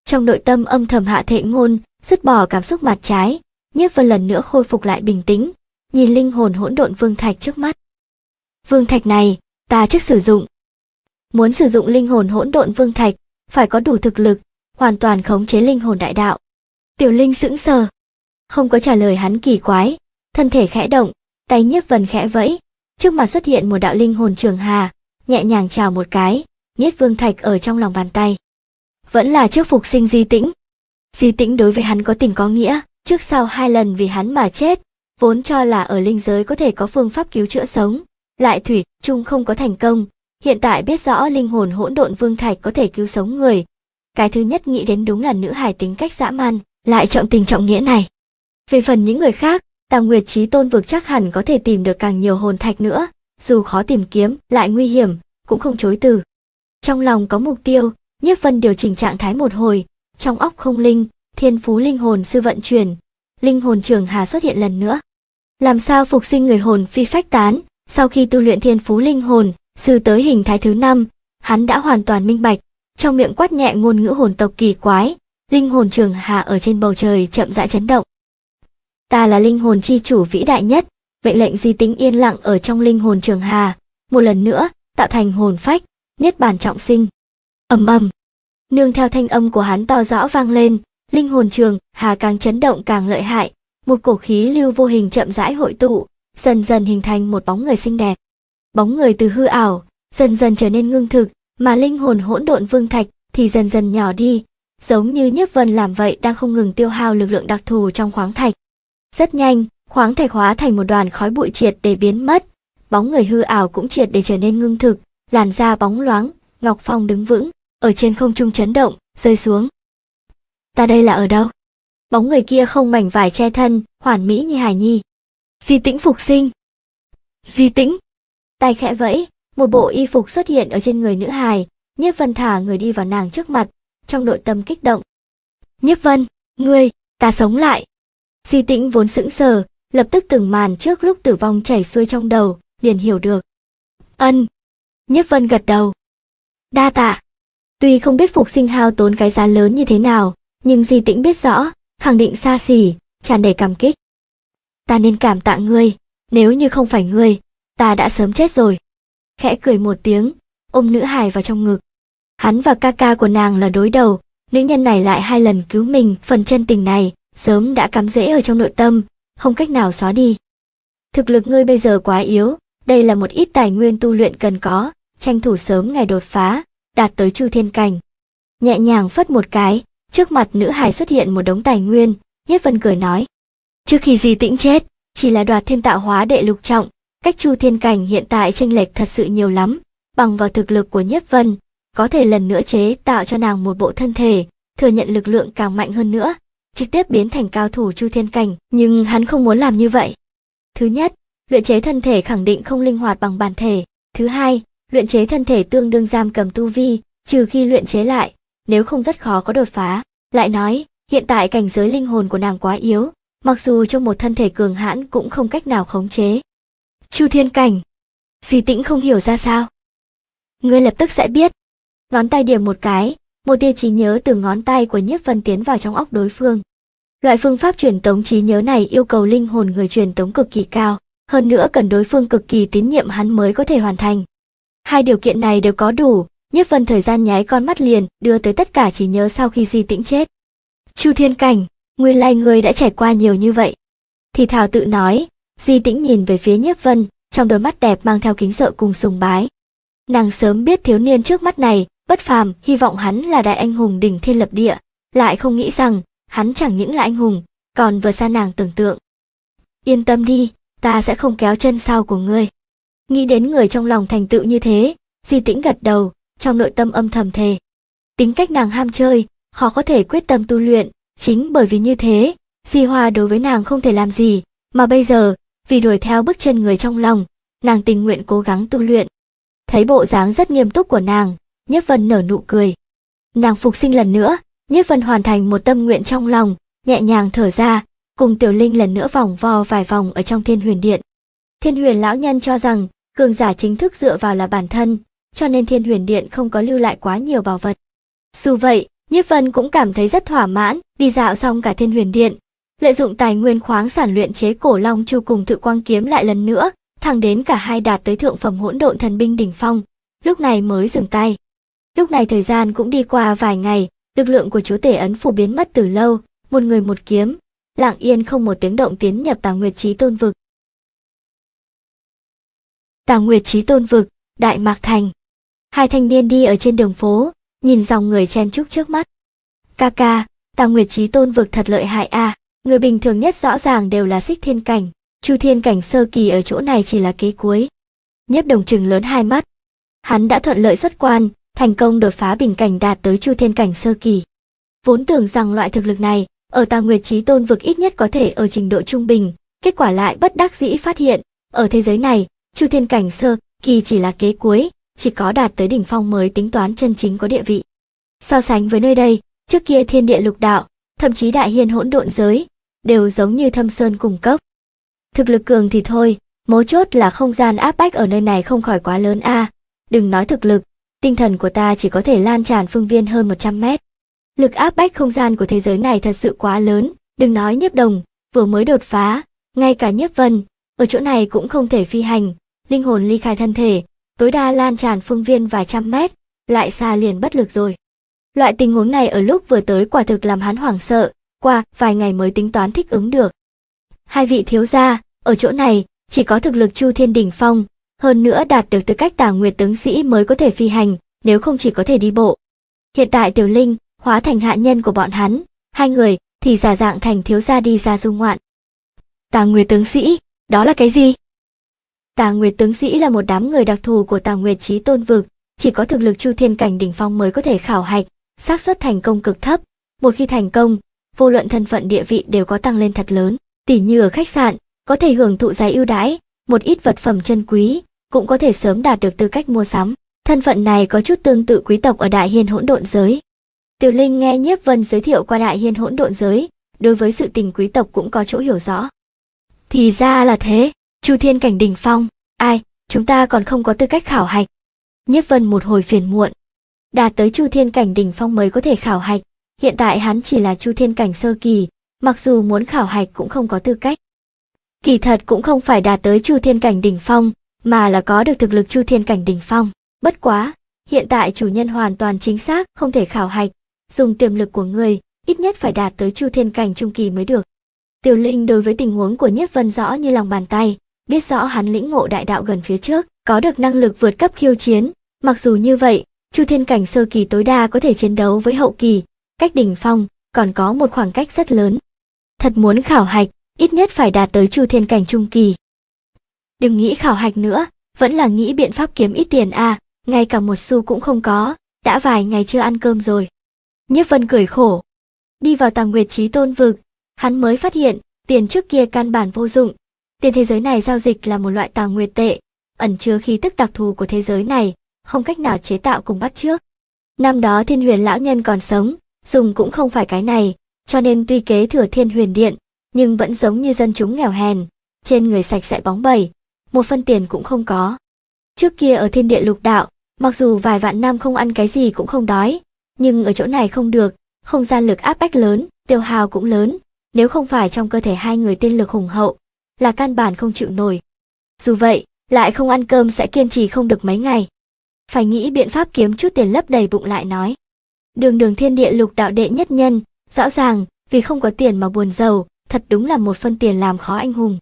Trong nội tâm âm thầm hạ thệ ngôn, dứt bỏ cảm xúc mặt trái, Nhiếp Vân lần nữa khôi phục lại bình tĩnh, nhìn linh hồn hỗn độn vương thạch trước mắt. Vương thạch này, ta trước sử dụng. Muốn sử dụng linh hồn hỗn độn vương thạch, phải có đủ thực lực, hoàn toàn khống chế linh hồn đại đạo. Tiểu Linh sững sờ, không có trả lời hắn kỳ quái, thân thể khẽ động, tay Nhiếp vần khẽ vẫy, trước mặt xuất hiện một đạo linh hồn trường hà, nhẹ nhàng chào một cái, Niết Vương Thạch ở trong lòng bàn tay. Vẫn là trước phục sinh Di Tĩnh. Di Tĩnh đối với hắn có tình có nghĩa, trước sau hai lần vì hắn mà chết, vốn cho là ở linh giới có thể có phương pháp cứu chữa sống, lại thủy chung không có thành công, hiện tại biết rõ linh hồn hỗn độn vương thạch có thể cứu sống người. Cái thứ nhất nghĩ đến đúng là nữ hài tính cách dã man, lại trọng tình trọng nghĩa này. Về phần những người khác, Tàng Nguyệt Chí Tôn vực chắc hẳn có thể tìm được càng nhiều hồn thạch nữa, dù khó tìm kiếm, lại nguy hiểm, cũng không chối từ. Trong lòng có mục tiêu, Nhiếp Vân điều chỉnh trạng thái một hồi, trong óc không linh, thiên phú linh hồn sư vận chuyển, linh hồn trường hà xuất hiện lần nữa. Làm sao phục sinh người hồn phi phách tán, sau khi tu luyện thiên phú linh hồn, sư tới hình thái thứ năm, hắn đã hoàn toàn minh bạch, trong miệng quát nhẹ ngôn ngữ hồn tộc kỳ quái, linh hồn trường hà ở trên bầu trời chậm rãi chấn động. Ta là linh hồn chi chủ vĩ đại nhất, mệnh lệnh di tính yên lặng ở trong linh hồn trường hà, một lần nữa, tạo thành hồn phách, niết bàn trọng sinh. ầm ầm, nương theo thanh âm của hắn to rõ vang lên, linh hồn trường hà càng chấn động càng lợi hại, một cổ khí lưu vô hình chậm rãi hội tụ, dần dần hình thành một bóng người xinh đẹp. Bóng người từ hư ảo, dần dần trở nên ngưng thực, mà linh hồn hỗn độn vương thạch thì dần dần nhỏ đi, giống như Nhiếp Vân làm vậy đang không ngừng tiêu hao lực lượng đặc thù trong khoáng thạch. Rất nhanh, khoáng thạch hóa thành một đoàn khói bụi triệt để biến mất, bóng người hư ảo cũng triệt để trở nên ngưng thực, làn da bóng loáng, Ngọc Phong đứng vững, ở trên không trung chấn động, rơi xuống. Ta đây là ở đâu? Bóng người kia không mảnh vải che thân, hoàn mỹ như Hải Nhi. Di tĩnh phục sinh. Di tĩnh. Tay khẽ vẫy, một bộ y phục xuất hiện ở trên người nữ hài, Nhiếp Vân thả người đi vào nàng trước mặt, trong nội tâm kích động. Nhiếp Vân, ngươi, ta sống lại. Di tĩnh vốn sững sờ, lập tức từng màn trước lúc tử vong chảy xuôi trong đầu, liền hiểu được. Ân. Nhiếp Vân gật đầu. Đa tạ. Tuy không biết phục sinh hao tốn cái giá lớn như thế nào, nhưng Di Tĩnh biết rõ, khẳng định xa xỉ, tràn đầy cảm kích. Ta nên cảm tạ ngươi, nếu như không phải ngươi, ta đã sớm chết rồi. Khẽ cười một tiếng, ôm nữ hài vào trong ngực. Hắn và ca ca của nàng là đối đầu, nữ nhân này lại hai lần cứu mình, phần chân tình này sớm đã cắm rễ ở trong nội tâm, không cách nào xóa đi. Thực lực ngươi bây giờ quá yếu, đây là một ít tài nguyên tu luyện cần có, tranh thủ sớm ngày đột phá, đạt tới chu thiên cảnh. Nhẹ nhàng phất một cái, trước mặt nữ hài xuất hiện một đống tài nguyên, Nhất Vân cười nói. Trước khi di tĩnh chết, chỉ là đoạt thêm tạo hóa đệ lục trọng, cách chu thiên cảnh hiện tại tranh lệch thật sự nhiều lắm, bằng vào thực lực của Nhất Vân, có thể lần nữa chế tạo cho nàng một bộ thân thể, thừa nhận lực lượng càng mạnh hơn nữa, trực tiếp biến thành cao thủ chu thiên cảnh, nhưng hắn không muốn làm như vậy. Thứ nhất, luyện chế thân thể khẳng định không linh hoạt bằng bản thể. Thứ hai, luyện chế thân thể tương đương giam cầm tu vi, trừ khi luyện chế lại, nếu không rất khó có đột phá. Lại nói, hiện tại cảnh giới linh hồn của nàng quá yếu, mặc dù trong một thân thể cường hãn cũng không cách nào khống chế. Chu thiên cảnh. Di tĩnh không hiểu ra sao. Ngươi lập tức sẽ biết. Ngón tay điểm một cái, một tia trí nhớ từ ngón tay của nhiếp vân tiến vào trong óc đối phương. Loại phương pháp truyền tống trí nhớ này yêu cầu linh hồn người truyền tống cực kỳ cao, hơn nữa cần đối phương cực kỳ tín nhiệm hắn mới có thể hoàn thành. Hai điều kiện này đều có đủ, Nhiếp Vân thời gian nháy con mắt liền, đưa tới tất cả trí nhớ sau khi Di Tĩnh chết. Chu Thiên Cảnh, nguyên lai người đã trải qua nhiều như vậy. Thì Thảo tự nói, Di Tĩnh nhìn về phía Nhiếp Vân, trong đôi mắt đẹp mang theo kính sợ cùng sùng bái. Nàng sớm biết thiếu niên trước mắt này, bất phàm, hy vọng hắn là đại anh hùng đỉnh thiên lập địa, lại không nghĩ rằng, hắn chẳng những là anh hùng, còn vừa xa nàng tưởng tượng. Yên tâm đi, ta sẽ không kéo chân sau của ngươi. Nghĩ đến người trong lòng thành tựu như thế, Di Tĩnh gật đầu, trong nội tâm âm thầm thề. Tính cách nàng ham chơi, khó có thể quyết tâm tu luyện, chính bởi vì như thế, Di Hoa đối với nàng không thể làm gì, mà bây giờ, vì đuổi theo bước chân người trong lòng, nàng tình nguyện cố gắng tu luyện. Thấy bộ dáng rất nghiêm túc của nàng, Nhất Vân nở nụ cười. Nàng phục sinh lần nữa, Nhất Vân hoàn thành một tâm nguyện trong lòng, nhẹ nhàng thở ra, cùng Tiểu Linh lần nữa vòng vo vài vòng ở trong Thiên Huyền Điện. Thiên Huyền lão nhân cho rằng, cường giả chính thức dựa vào là bản thân, cho nên Thiên Huyền Điện không có lưu lại quá nhiều bảo vật. Dù vậy, Nhiếp Vân cũng cảm thấy rất thỏa mãn, đi dạo xong cả Thiên Huyền Điện, lợi dụng tài nguyên khoáng sản luyện chế cổ long chu cùng tự quang kiếm lại lần nữa, thẳng đến cả hai đạt tới thượng phẩm hỗn độn thần binh đỉnh phong, lúc này mới dừng tay. Lúc này thời gian cũng đi qua vài ngày, lực lượng của chúa tể ấn phủ biến mất từ lâu, một người một kiếm, lặng yên không một tiếng động tiến nhập Tà Nguyệt Chí Tôn vực. Tà Nguyệt Chí Tôn vực, Đại Mạc Thành. Hai thanh niên đi ở trên đường phố, nhìn dòng người chen chúc trước mắt. Ca ca, Tà Nguyệt Chí Tôn vực thật lợi hại a, người bình thường nhất rõ ràng đều là xích thiên cảnh, Chu thiên cảnh sơ kỳ ở chỗ này chỉ là kế cuối. Nhiếp đồng trừng lớn hai mắt. Hắn đã thuận lợi xuất quan, thành công đột phá bình cảnh đạt tới chu thiên cảnh sơ kỳ. Vốn tưởng rằng loại thực lực này, ở tà nguyệt trí tôn vực ít nhất có thể ở trình độ trung bình, kết quả lại bất đắc dĩ phát hiện, ở thế giới này, chu thiên cảnh sơ kỳ chỉ là kế cuối, chỉ có đạt tới đỉnh phong mới tính toán chân chính có địa vị. So sánh với nơi đây, trước kia thiên địa lục đạo, thậm chí đại hiên hỗn độn giới, đều giống như thâm sơn cùng cấp Thực lực cường thì thôi, mấu chốt là không gian áp bách ở nơi này không khỏi quá lớn a. đừng nói thực lực, tinh thần của ta chỉ có thể lan tràn phương viên hơn 100 mét. Lực áp bách không gian của thế giới này thật sự quá lớn, đừng nói nhiếp đồng, vừa mới đột phá, ngay cả nhiếp vân, ở chỗ này cũng không thể phi hành, linh hồn ly khai thân thể, tối đa lan tràn phương viên vài trăm mét, lại xa liền bất lực rồi. Loại tình huống này ở lúc vừa tới quả thực làm hắn hoảng sợ, qua vài ngày mới tính toán thích ứng được. Hai vị thiếu gia, ở chỗ này, chỉ có thực lực Chu Thiên đỉnh phong, hơn nữa đạt được tư cách Tà Nguyệt tướng sĩ mới có thể phi hành, nếu không chỉ có thể đi bộ. Hiện tại Tiểu Linh hóa thành hạ nhân của bọn hắn, hai người thì giả dạng thành thiếu gia đi ra du ngoạn. Tà Nguyệt tướng sĩ, đó là cái gì? Tà Nguyệt tướng sĩ là một đám người đặc thù của Tà Nguyệt Chí Tôn vực, chỉ có thực lực Chu Thiên cảnh đỉnh phong mới có thể khảo hạch, xác suất thành công cực thấp. Một khi thành công, vô luận thân phận địa vị đều có tăng lên thật lớn. Tỉ như ở khách sạn, có thể hưởng thụ giá ưu đãi, một ít vật phẩm chân quý, cũng có thể sớm đạt được tư cách mua sắm. Thân phận này có chút tương tự quý tộc ở Đại Hiên hỗn độn giới. Tiểu Linh nghe Nhiếp Vân giới thiệu qua Đại Hiên hỗn độn giới, đối với sự tình quý tộc cũng có chỗ hiểu rõ. Thì ra là thế, Chu Thiên cảnh đỉnh phong, ai, chúng ta còn không có tư cách khảo hạch. Nhiếp Vân một hồi phiền muộn. Đạt tới Chu Thiên cảnh đỉnh phong mới có thể khảo hạch, hiện tại hắn chỉ là Chu Thiên cảnh sơ kỳ, mặc dù muốn khảo hạch cũng không có tư cách. Kỳ thật cũng không phải đạt tới Chu Thiên cảnh đỉnh phong, mà là có được thực lực Chu Thiên cảnh đỉnh phong. Bất quá, hiện tại chủ nhân hoàn toàn chính xác, không thể khảo hạch, dùng tiềm lực của người, ít nhất phải đạt tới Chu Thiên cảnh trung kỳ mới được. Tiểu Linh đối với tình huống của Nhiếp Vân rõ như lòng bàn tay, biết rõ hắn lĩnh ngộ đại đạo gần phía trước, có được năng lực vượt cấp khiêu chiến, mặc dù như vậy, Chu Thiên cảnh sơ kỳ tối đa có thể chiến đấu với hậu kỳ, cách đỉnh phong còn có một khoảng cách rất lớn thật muốn khảo hạch, ít nhất phải đạt tới chu thiên cảnh trung kỳ. Đừng nghĩ khảo hạch nữa, vẫn là nghĩ biện pháp kiếm ít tiền à, ngay cả một xu cũng không có, đã vài ngày chưa ăn cơm rồi. Nhiếp Vân cười khổ. Đi vào tàng nguyệt trí tôn vực, hắn mới phát hiện, tiền trước kia căn bản vô dụng. Tiền thế giới này giao dịch là một loại tàng nguyệt tệ, ẩn chứa khí tức đặc thù của thế giới này, không cách nào chế tạo cùng bắt trước. Năm đó thiên huyền lão nhân còn sống, dùng cũng không phải cái này, cho nên tuy kế thừa thiên huyền điện, nhưng vẫn giống như dân chúng nghèo hèn, trên người sạch sẽ bóng bẩy, một phân tiền cũng không có. Trước kia ở thiên địa lục đạo, mặc dù vài vạn năm không ăn cái gì cũng không đói, nhưng ở chỗ này không được, không gian lực áp bách lớn, tiêu hào cũng lớn, nếu không phải trong cơ thể hai người tiên lực hùng hậu, là căn bản không chịu nổi. Dù vậy, lại không ăn cơm sẽ kiên trì không được mấy ngày. Phải nghĩ biện pháp kiếm chút tiền lấp đầy bụng lại nói. Đường đường thiên địa lục đạo đệ nhất nhân, Rõ ràng, vì không có tiền mà buồn giàu, thật đúng là một phân tiền làm khó anh hùng.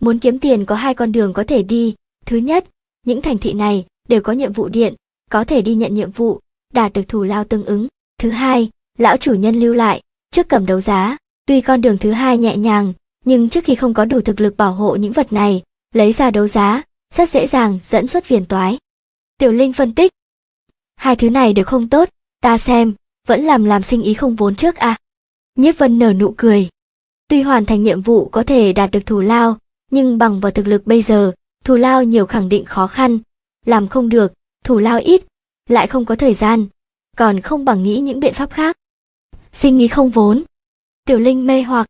Muốn kiếm tiền có hai con đường có thể đi. Thứ nhất, những thành thị này đều có nhiệm vụ điện, có thể đi nhận nhiệm vụ, đạt được thù lao tương ứng. Thứ hai, lão chủ nhân lưu lại, trước cầm đấu giá. Tuy con đường thứ hai nhẹ nhàng, nhưng trước khi không có đủ thực lực bảo hộ những vật này, lấy ra đấu giá, rất dễ dàng dẫn xuất phiền toái. Tiểu Linh phân tích. Hai thứ này đều không tốt, ta xem, vẫn làm làm sinh ý không vốn trước à. Nhiếp Vân nở nụ cười. Tuy hoàn thành nhiệm vụ có thể đạt được thù lao, nhưng bằng vào thực lực bây giờ, thù lao nhiều khẳng định khó khăn, làm không được, thù lao ít, lại không có thời gian, còn không bằng nghĩ những biện pháp khác. Sinh ý không vốn. Tiểu Linh mê hoặc.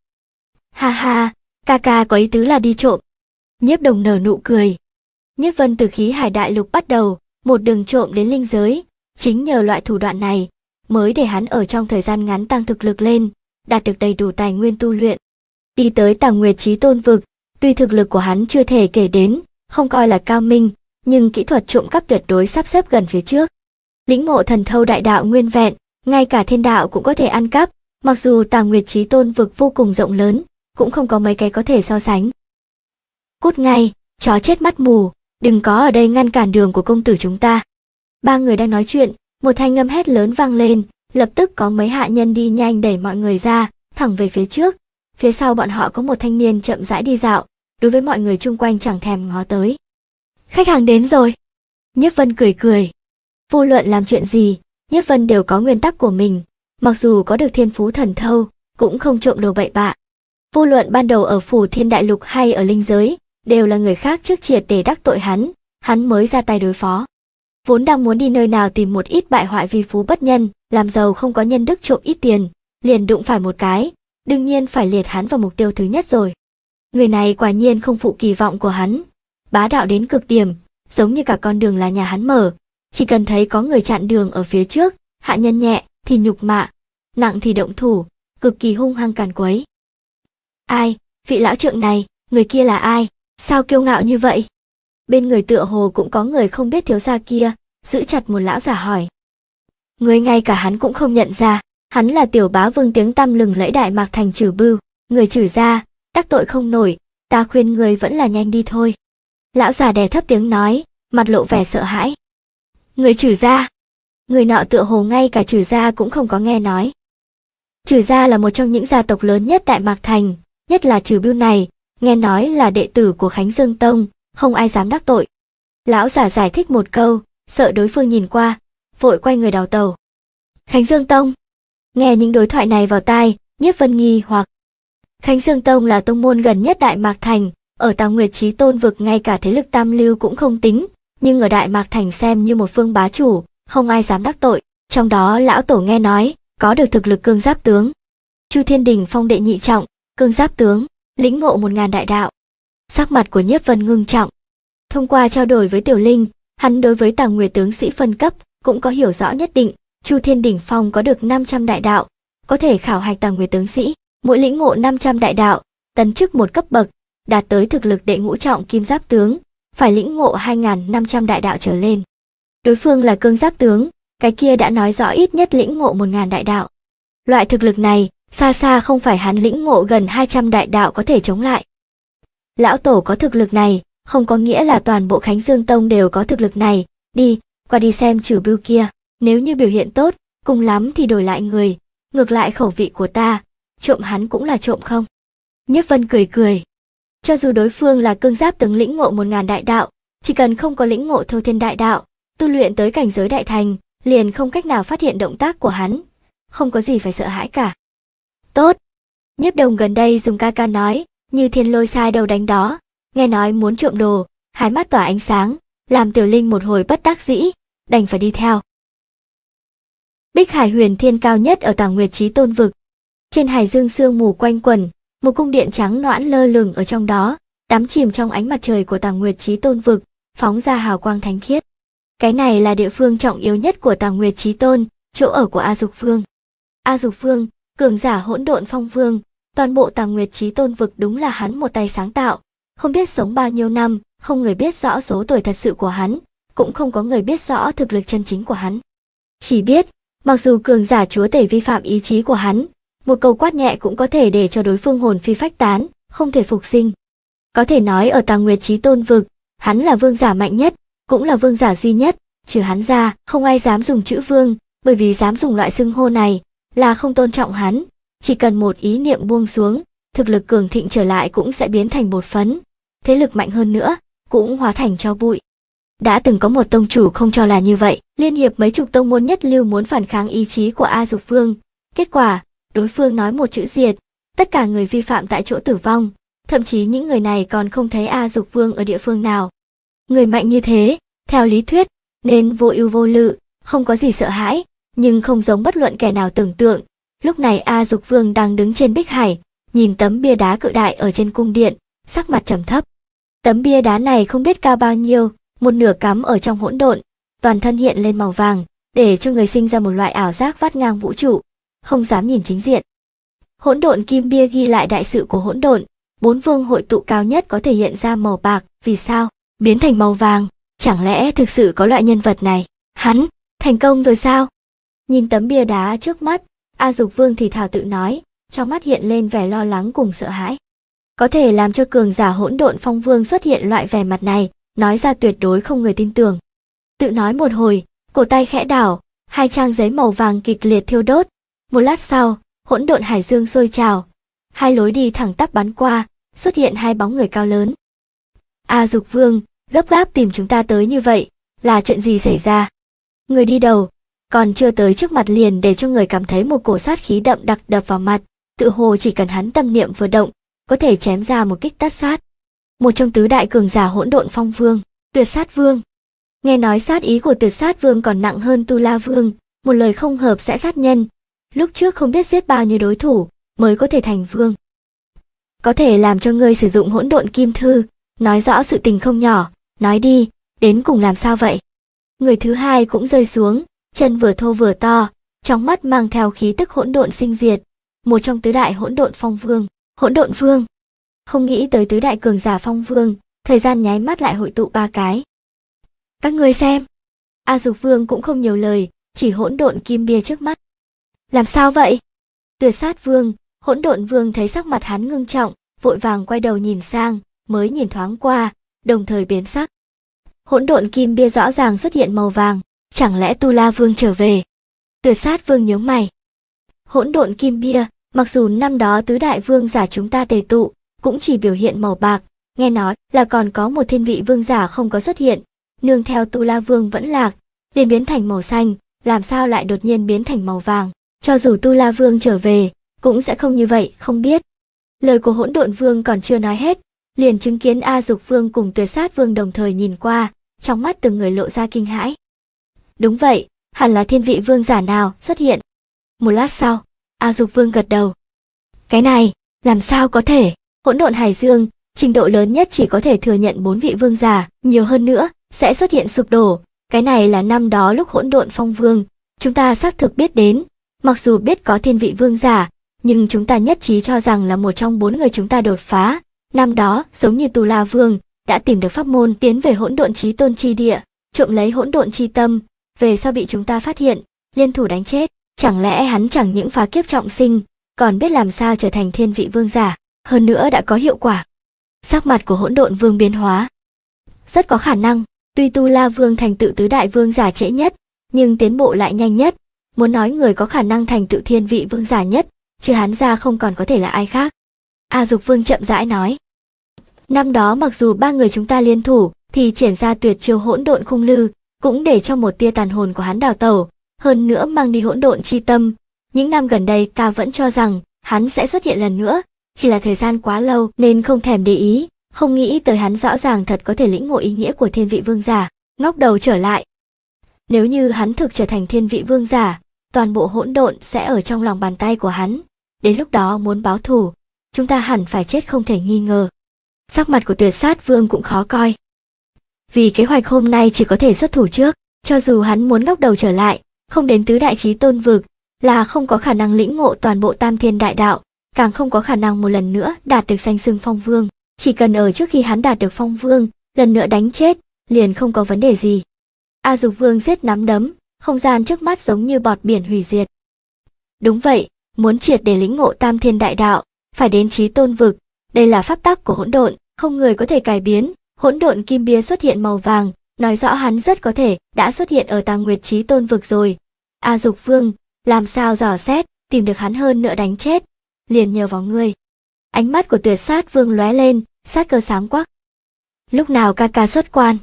Ha ha, ca ca có ý tứ là đi trộm. Nhiếp đồng nở nụ cười. nhiếp Vân từ khí hải đại lục bắt đầu, một đường trộm đến linh giới, chính nhờ loại thủ đoạn này, mới để hắn ở trong thời gian ngắn tăng thực lực lên, đạt được đầy đủ tài nguyên tu luyện. Đi tới tàng nguyệt trí tôn vực, tuy thực lực của hắn chưa thể kể đến, không coi là cao minh, nhưng kỹ thuật trộm cắp tuyệt đối sắp xếp gần phía trước. Lĩnh ngộ thần thâu đại đạo nguyên vẹn, ngay cả thiên đạo cũng có thể ăn cắp, mặc dù tàng nguyệt trí tôn vực vô cùng rộng lớn, cũng không có mấy cái có thể so sánh. Cút ngay, chó chết mắt mù, đừng có ở đây ngăn cản đường của công tử chúng ta. Ba người đang nói chuyện, một thanh ngâm hét lớn vang lên, lập tức có mấy hạ nhân đi nhanh đẩy mọi người ra, thẳng về phía trước. Phía sau bọn họ có một thanh niên chậm rãi đi dạo, đối với mọi người chung quanh chẳng thèm ngó tới. Khách hàng đến rồi. Nhiếp Vân cười cười. Vô luận làm chuyện gì, Nhiếp Vân đều có nguyên tắc của mình, mặc dù có được thiên phú thần thâu, cũng không trộm đồ bậy bạ. Vô luận ban đầu ở phủ thiên đại lục hay ở linh giới, đều là người khác trước triệt để đắc tội hắn, hắn mới ra tay đối phó. Vốn đang muốn đi nơi nào tìm một ít bại hoại vi phú bất nhân, làm giàu không có nhân đức trộm ít tiền, liền đụng phải một cái, đương nhiên phải liệt hắn vào mục tiêu thứ nhất rồi. Người này quả nhiên không phụ kỳ vọng của hắn, bá đạo đến cực điểm, giống như cả con đường là nhà hắn mở, chỉ cần thấy có người chặn đường ở phía trước, hạ nhân nhẹ thì nhục mạ, nặng thì động thủ, cực kỳ hung hăng càn quấy. Ai, vị lão trượng này, người kia là ai, sao kiêu ngạo như vậy? Bên người tựa hồ cũng có người không biết thiếu gia kia, giữ chặt một lão giả hỏi. Người ngay cả hắn cũng không nhận ra, hắn là tiểu bá vương tiếng tăm lừng lẫy đại mạc thành trừ bưu, người trừ ra, đắc tội không nổi, ta khuyên người vẫn là nhanh đi thôi. Lão già đè thấp tiếng nói, mặt lộ vẻ sợ hãi. Người trừ ra. Người nọ tựa hồ ngay cả trừ gia cũng không có nghe nói. Trừ gia là một trong những gia tộc lớn nhất Đại Mạc Thành, nhất là trừ bưu này, nghe nói là đệ tử của Khánh Dương Tông, không ai dám đắc tội. Lão giả giải thích một câu, sợ đối phương nhìn qua, vội quay người đào tàu. Khánh Dương Tông. Nghe những đối thoại này vào tai, nhiếp vân nghi hoặc. Khánh Dương Tông là tông môn gần nhất Đại Mạc Thành, ở tào Nguyệt Trí Tôn vực ngay cả thế lực tam lưu cũng không tính, nhưng ở Đại Mạc Thành xem như một phương bá chủ, không ai dám đắc tội. Trong đó lão tổ nghe nói, có được thực lực cương giáp tướng. Chu Thiên Đình phong đệ nhị trọng, cương giáp tướng, lĩnh ngộ một ngàn đại đạo. Sắc mặt của Nhiếp Vân ngưng trọng. Thông qua trao đổi với Tiểu Linh, hắn đối với Tàng Nguyệt tướng sĩ phân cấp cũng có hiểu rõ nhất định. Chu Thiên Đỉnh Phong có được 500 đại đạo, có thể khảo hạch Tàng Nguyệt tướng sĩ, mỗi lĩnh ngộ 500 đại đạo, tấn chức một cấp bậc, đạt tới thực lực đệ ngũ trọng kim giáp tướng, phải lĩnh ngộ 2.500 đại đạo trở lên. Đối phương là cương giáp tướng, cái kia đã nói rõ ít nhất lĩnh ngộ 1.000 đại đạo. Loại thực lực này, xa xa không phải hắn lĩnh ngộ gần 200 đại đạo có thể chống lại. Lão Tổ có thực lực này, không có nghĩa là toàn bộ Khánh Dương Tông đều có thực lực này, đi, qua đi xem trừ bưu kia, nếu như biểu hiện tốt, cùng lắm thì đổi lại người, ngược lại khẩu vị của ta, trộm hắn cũng là trộm không. Nhất Vân cười cười, cho dù đối phương là cương giáp tướng lĩnh ngộ một ngàn đại đạo, chỉ cần không có lĩnh ngộ thâu thiên đại đạo, tu luyện tới cảnh giới đại thành, liền không cách nào phát hiện động tác của hắn, không có gì phải sợ hãi cả. Tốt. Nhiếp đồng gần đây dùng ca ca nói, như thiên lôi sai đầu đánh đó, nghe nói muốn trộm đồ, hai mắt tỏa ánh sáng, làm tiểu linh một hồi bất đắc dĩ, đành phải đi theo. Bích Hải huyền thiên cao nhất ở tàng nguyệt trí tôn vực. Trên hải dương sương mù quanh quẩn, một cung điện trắng noãn lơ lửng ở trong đó, đắm chìm trong ánh mặt trời của tàng nguyệt trí tôn vực, phóng ra hào quang thánh khiết. Cái này là địa phương trọng yếu nhất của tàng nguyệt trí tôn, chỗ ở của A Dục phương A Dục phương cường giả hỗn độn phong vương, toàn bộ tàng nguyệt trí tôn vực đúng là hắn một tay sáng tạo, không biết sống bao nhiêu năm, không người biết rõ số tuổi thật sự của hắn, cũng không có người biết rõ thực lực chân chính của hắn. Chỉ biết, mặc dù cường giả chúa tể vi phạm ý chí của hắn, một câu quát nhẹ cũng có thể để cho đối phương hồn phi phách tán, không thể phục sinh. Có thể nói ở tàng nguyệt trí tôn vực, hắn là vương giả mạnh nhất, cũng là vương giả duy nhất, trừ hắn ra, không ai dám dùng chữ vương, bởi vì dám dùng loại xưng hô này, là không tôn trọng hắn. Chỉ cần một ý niệm buông xuống, thực lực cường thịnh trở lại cũng sẽ biến thành bột phấn. Thế lực mạnh hơn nữa, cũng hóa thành cho bụi. Đã từng có một tông chủ không cho là như vậy, liên hiệp mấy chục tông môn nhất lưu muốn phản kháng ý chí của A Dục Vương. Kết quả, đối phương nói một chữ diệt, tất cả người vi phạm tại chỗ tử vong, thậm chí những người này còn không thấy A Dục Vương ở địa phương nào. Người mạnh như thế, theo lý thuyết, nên vô ưu vô lự, không có gì sợ hãi, nhưng không giống bất luận kẻ nào tưởng tượng. Lúc này A Dục Vương đang đứng trên bích hải, nhìn tấm bia đá cự đại ở trên cung điện, sắc mặt trầm thấp. Tấm bia đá này không biết cao bao nhiêu, một nửa cắm ở trong hỗn độn, toàn thân hiện lên màu vàng, để cho người sinh ra một loại ảo giác vắt ngang vũ trụ, không dám nhìn chính diện. Hỗn độn kim bia ghi lại đại sự của hỗn độn, bốn vương hội tụ cao nhất có thể hiện ra màu bạc, vì sao? Biến thành màu vàng, chẳng lẽ thực sự có loại nhân vật này? Hắn, thành công rồi sao? Nhìn tấm bia đá trước mắt, A Dục Vương thì thào tự nói, trong mắt hiện lên vẻ lo lắng cùng sợ hãi. Có thể làm cho cường giả hỗn độn phong vương xuất hiện loại vẻ mặt này, nói ra tuyệt đối không người tin tưởng. Tự nói một hồi, cổ tay khẽ đảo, hai trang giấy màu vàng kịch liệt thiêu đốt. Một lát sau, hỗn độn hải dương sôi trào, hai lối đi thẳng tắp bắn qua, xuất hiện hai bóng người cao lớn. A Dục Vương, gấp gáp tìm chúng ta tới như vậy, là chuyện gì xảy ra? Người đi đầu, còn chưa tới trước mặt liền để cho người cảm thấy một cổ sát khí đậm đặc đập vào mặt, tự hồ chỉ cần hắn tâm niệm vừa động, có thể chém ra một kích tất sát. Một trong tứ đại cường giả hỗn độn phong vương, tuyệt sát vương. Nghe nói sát ý của tuyệt sát vương còn nặng hơn tu la vương, một lời không hợp sẽ sát nhân. Lúc trước không biết giết bao nhiêu đối thủ, mới có thể thành vương. Có thể làm cho ngươi sử dụng hỗn độn kim thư, nói rõ sự tình không nhỏ, nói đi, đến cùng làm sao vậy? Người thứ hai cũng rơi xuống, chân vừa thô vừa to, trong mắt mang theo khí tức hỗn độn sinh diệt, một trong tứ đại hỗn độn phong vương, hỗn độn vương. Không nghĩ tới tứ đại cường giả phong vương, thời gian nháy mắt lại hội tụ ba cái. Các ngươi xem. A Dục Vương cũng không nhiều lời, chỉ hỗn độn kim bia trước mắt. Làm sao vậy? Tuyệt sát vương, hỗn độn vương thấy sắc mặt hắn ngưng trọng, vội vàng quay đầu nhìn sang, mới nhìn thoáng qua, đồng thời biến sắc. Hỗn độn kim bia rõ ràng xuất hiện màu vàng, chẳng lẽ Tu La Vương trở về? Tuyệt sát vương nhớ mày. Hỗn độn kim bia, mặc dù năm đó tứ đại vương giả chúng ta tề tụ, cũng chỉ biểu hiện màu bạc, nghe nói là còn có một thiên vị vương giả không có xuất hiện, nương theo Tu La Vương vẫn lạc, liền biến thành màu xanh, làm sao lại đột nhiên biến thành màu vàng? Cho dù Tu La Vương trở về, cũng sẽ không như vậy, không biết. Lời của hỗn độn vương còn chưa nói hết, liền chứng kiến A Dục Vương cùng Tuyệt Sát Vương đồng thời nhìn qua, trong mắt từng người lộ ra kinh hãi. Đúng vậy, hẳn là thiên vị vương giả nào xuất hiện. Một lát sau, A Dục Vương gật đầu. Cái này, làm sao có thể? Hỗn độn Hải Dương, trình độ lớn nhất chỉ có thể thừa nhận bốn vị vương giả, nhiều hơn nữa sẽ xuất hiện sụp đổ. Cái này là năm đó lúc hỗn độn phong vương, chúng ta xác thực biết đến, mặc dù biết có thiên vị vương giả, nhưng chúng ta nhất trí cho rằng là một trong bốn người chúng ta đột phá. Năm đó, giống như Tù La Vương, đã tìm được pháp môn tiến về hỗn độn trí tôn chi địa, trộm lấy hỗn độn chi tâm, về sau bị chúng ta phát hiện, liên thủ đánh chết. Chẳng lẽ hắn chẳng những phá kiếp trọng sinh, còn biết làm sao trở thành thiên vị vương giả, hơn nữa đã có hiệu quả. Sắc mặt của hỗn độn vương biến hóa. Rất có khả năng, tuy Tu La Vương thành tựu tứ đại vương giả trễ nhất, nhưng tiến bộ lại nhanh nhất. Muốn nói người có khả năng thành tựu thiên vị vương giả nhất, chứ hắn ra không còn có thể là ai khác. A Dục Vương chậm rãi nói. Năm đó mặc dù ba người chúng ta liên thủ, thì triển ra tuyệt chiêu hỗn độn khung lư, cũng để cho một tia tàn hồn của hắn đào tẩu, hơn nữa mang đi hỗn độn chi tâm. Những năm gần đây ta vẫn cho rằng hắn sẽ xuất hiện lần nữa, chỉ là thời gian quá lâu nên không thèm để ý, không nghĩ tới hắn rõ ràng thật có thể lĩnh ngộ ý nghĩa của thiên vị vương giả, ngóc đầu trở lại. Nếu như hắn thực trở thành thiên vị vương giả, toàn bộ hỗn độn sẽ ở trong lòng bàn tay của hắn. Đến lúc đó muốn báo thù, chúng ta hẳn phải chết không thể nghi ngờ. Sắc mặt của tuyệt sát vương cũng khó coi. Vì kế hoạch hôm nay chỉ có thể xuất thủ trước, cho dù hắn muốn ngóc đầu trở lại, không đến tứ đại trí tôn vực, là không có khả năng lĩnh ngộ toàn bộ tam thiên đại đạo, càng không có khả năng một lần nữa đạt được danh xưng phong vương. Chỉ cần ở trước khi hắn đạt được phong vương, lần nữa đánh chết, liền không có vấn đề gì. A Dục Vương giết nắm đấm, không gian trước mắt giống như bọt biển hủy diệt. Đúng vậy, muốn triệt để lĩnh ngộ tam thiên đại đạo, phải đến trí tôn vực, đây là pháp tắc của hỗn độn, không người có thể cải biến, hỗn độn kim bia xuất hiện màu vàng, nói rõ hắn rất có thể đã xuất hiện ở tàng nguyệt trí tôn vực rồi. A Dục Vương, làm sao dò xét, tìm được hắn hơn nữa đánh chết, liền nhờ vào ngươi. Ánh mắt của tuyệt sát vương lóe lên, sát cơ sáng quắc. Lúc nào ca ca xuất quan?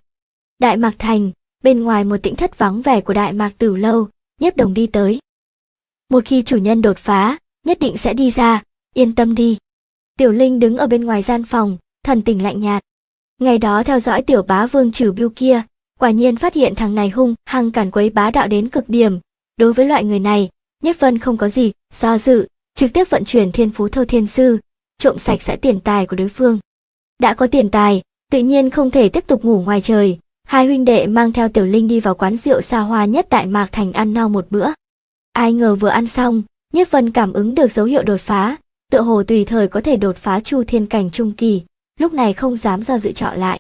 Đại Mạc Thành, bên ngoài một tĩnh thất vắng vẻ của Đại Mạc Tử Lâu, nhiếp đồng đi tới. Một khi chủ nhân đột phá, nhất định sẽ đi ra, yên tâm đi. Tiểu Linh đứng ở bên ngoài gian phòng, thần tình lạnh nhạt. Ngày đó theo dõi tiểu bá vương trừ biêu kia, quả nhiên phát hiện thằng này hung hăng cản quấy bá đạo đến cực điểm. Đối với loại người này, Nhất Vân không có gì, do dự, trực tiếp vận chuyển thiên phú thâu thiên sư, trộm sạch sẽ tiền tài của đối phương. Đã có tiền tài, Tự nhiên không thể tiếp tục ngủ ngoài trời, hai huynh đệ mang theo Tiểu Linh đi vào quán rượu xa hoa nhất tại Mạc Thành ăn no một bữa. Ai ngờ vừa ăn xong, Nhất Vân cảm ứng được dấu hiệu đột phá, tựa hồ tùy thời có thể đột phá chu thiên cảnh trung kỳ, lúc này không dám do dự chọn lại.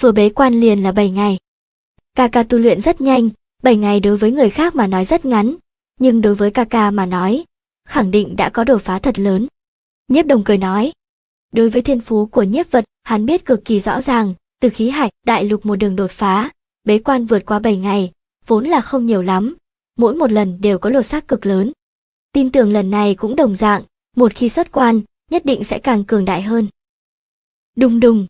Vừa bế quan liền là 7 ngày. Ca ca tu luyện rất nhanh, 7 ngày đối với người khác mà nói rất ngắn, nhưng đối với ca ca mà nói, khẳng định đã có đột phá thật lớn. Nhiếp đồng cười nói, đối với thiên phú của nhiếp vật, hắn biết cực kỳ rõ ràng, từ khí hải, đại lục một đường đột phá, bế quan vượt qua 7 ngày, vốn là không nhiều lắm, mỗi một lần đều có lột xác cực lớn. Tin tưởng lần này cũng đồng dạng, một khi xuất quan, nhất định sẽ càng cường đại hơn. Đùng đùng.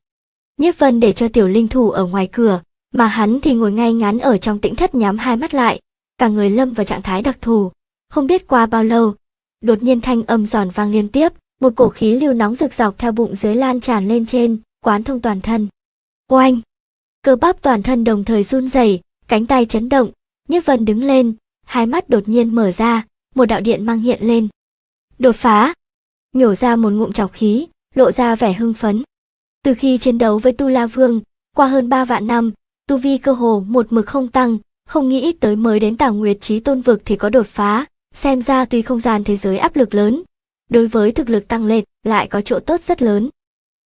Nhiếp Vân để cho Tiểu Linh thủ ở ngoài cửa, mà hắn thì ngồi ngay ngắn ở trong tĩnh thất nhắm hai mắt lại, cả người lâm vào trạng thái đặc thù. Không biết qua bao lâu, đột nhiên thanh âm giòn vang liên tiếp, một cổ khí lưu nóng rực dọc theo bụng dưới lan tràn lên trên, quán thông toàn thân. Oanh! Cơ bắp toàn thân đồng thời run rẩy, cánh tay chấn động, Nhiếp Vân đứng lên, hai mắt đột nhiên mở ra, một đạo điện mang hiện lên. Đột phá! Nhổ ra một ngụm trọc khí, lộ ra vẻ hưng phấn. Từ khi chiến đấu với Tu La Vương, qua hơn 3 vạn năm, tu vi cơ hồ một mực không tăng, không nghĩ tới mới đến Tảo Nguyệt Chí Tôn vực thì có đột phá, xem ra tuy không gian thế giới áp lực lớn, đối với thực lực tăng lên lại có chỗ tốt rất lớn.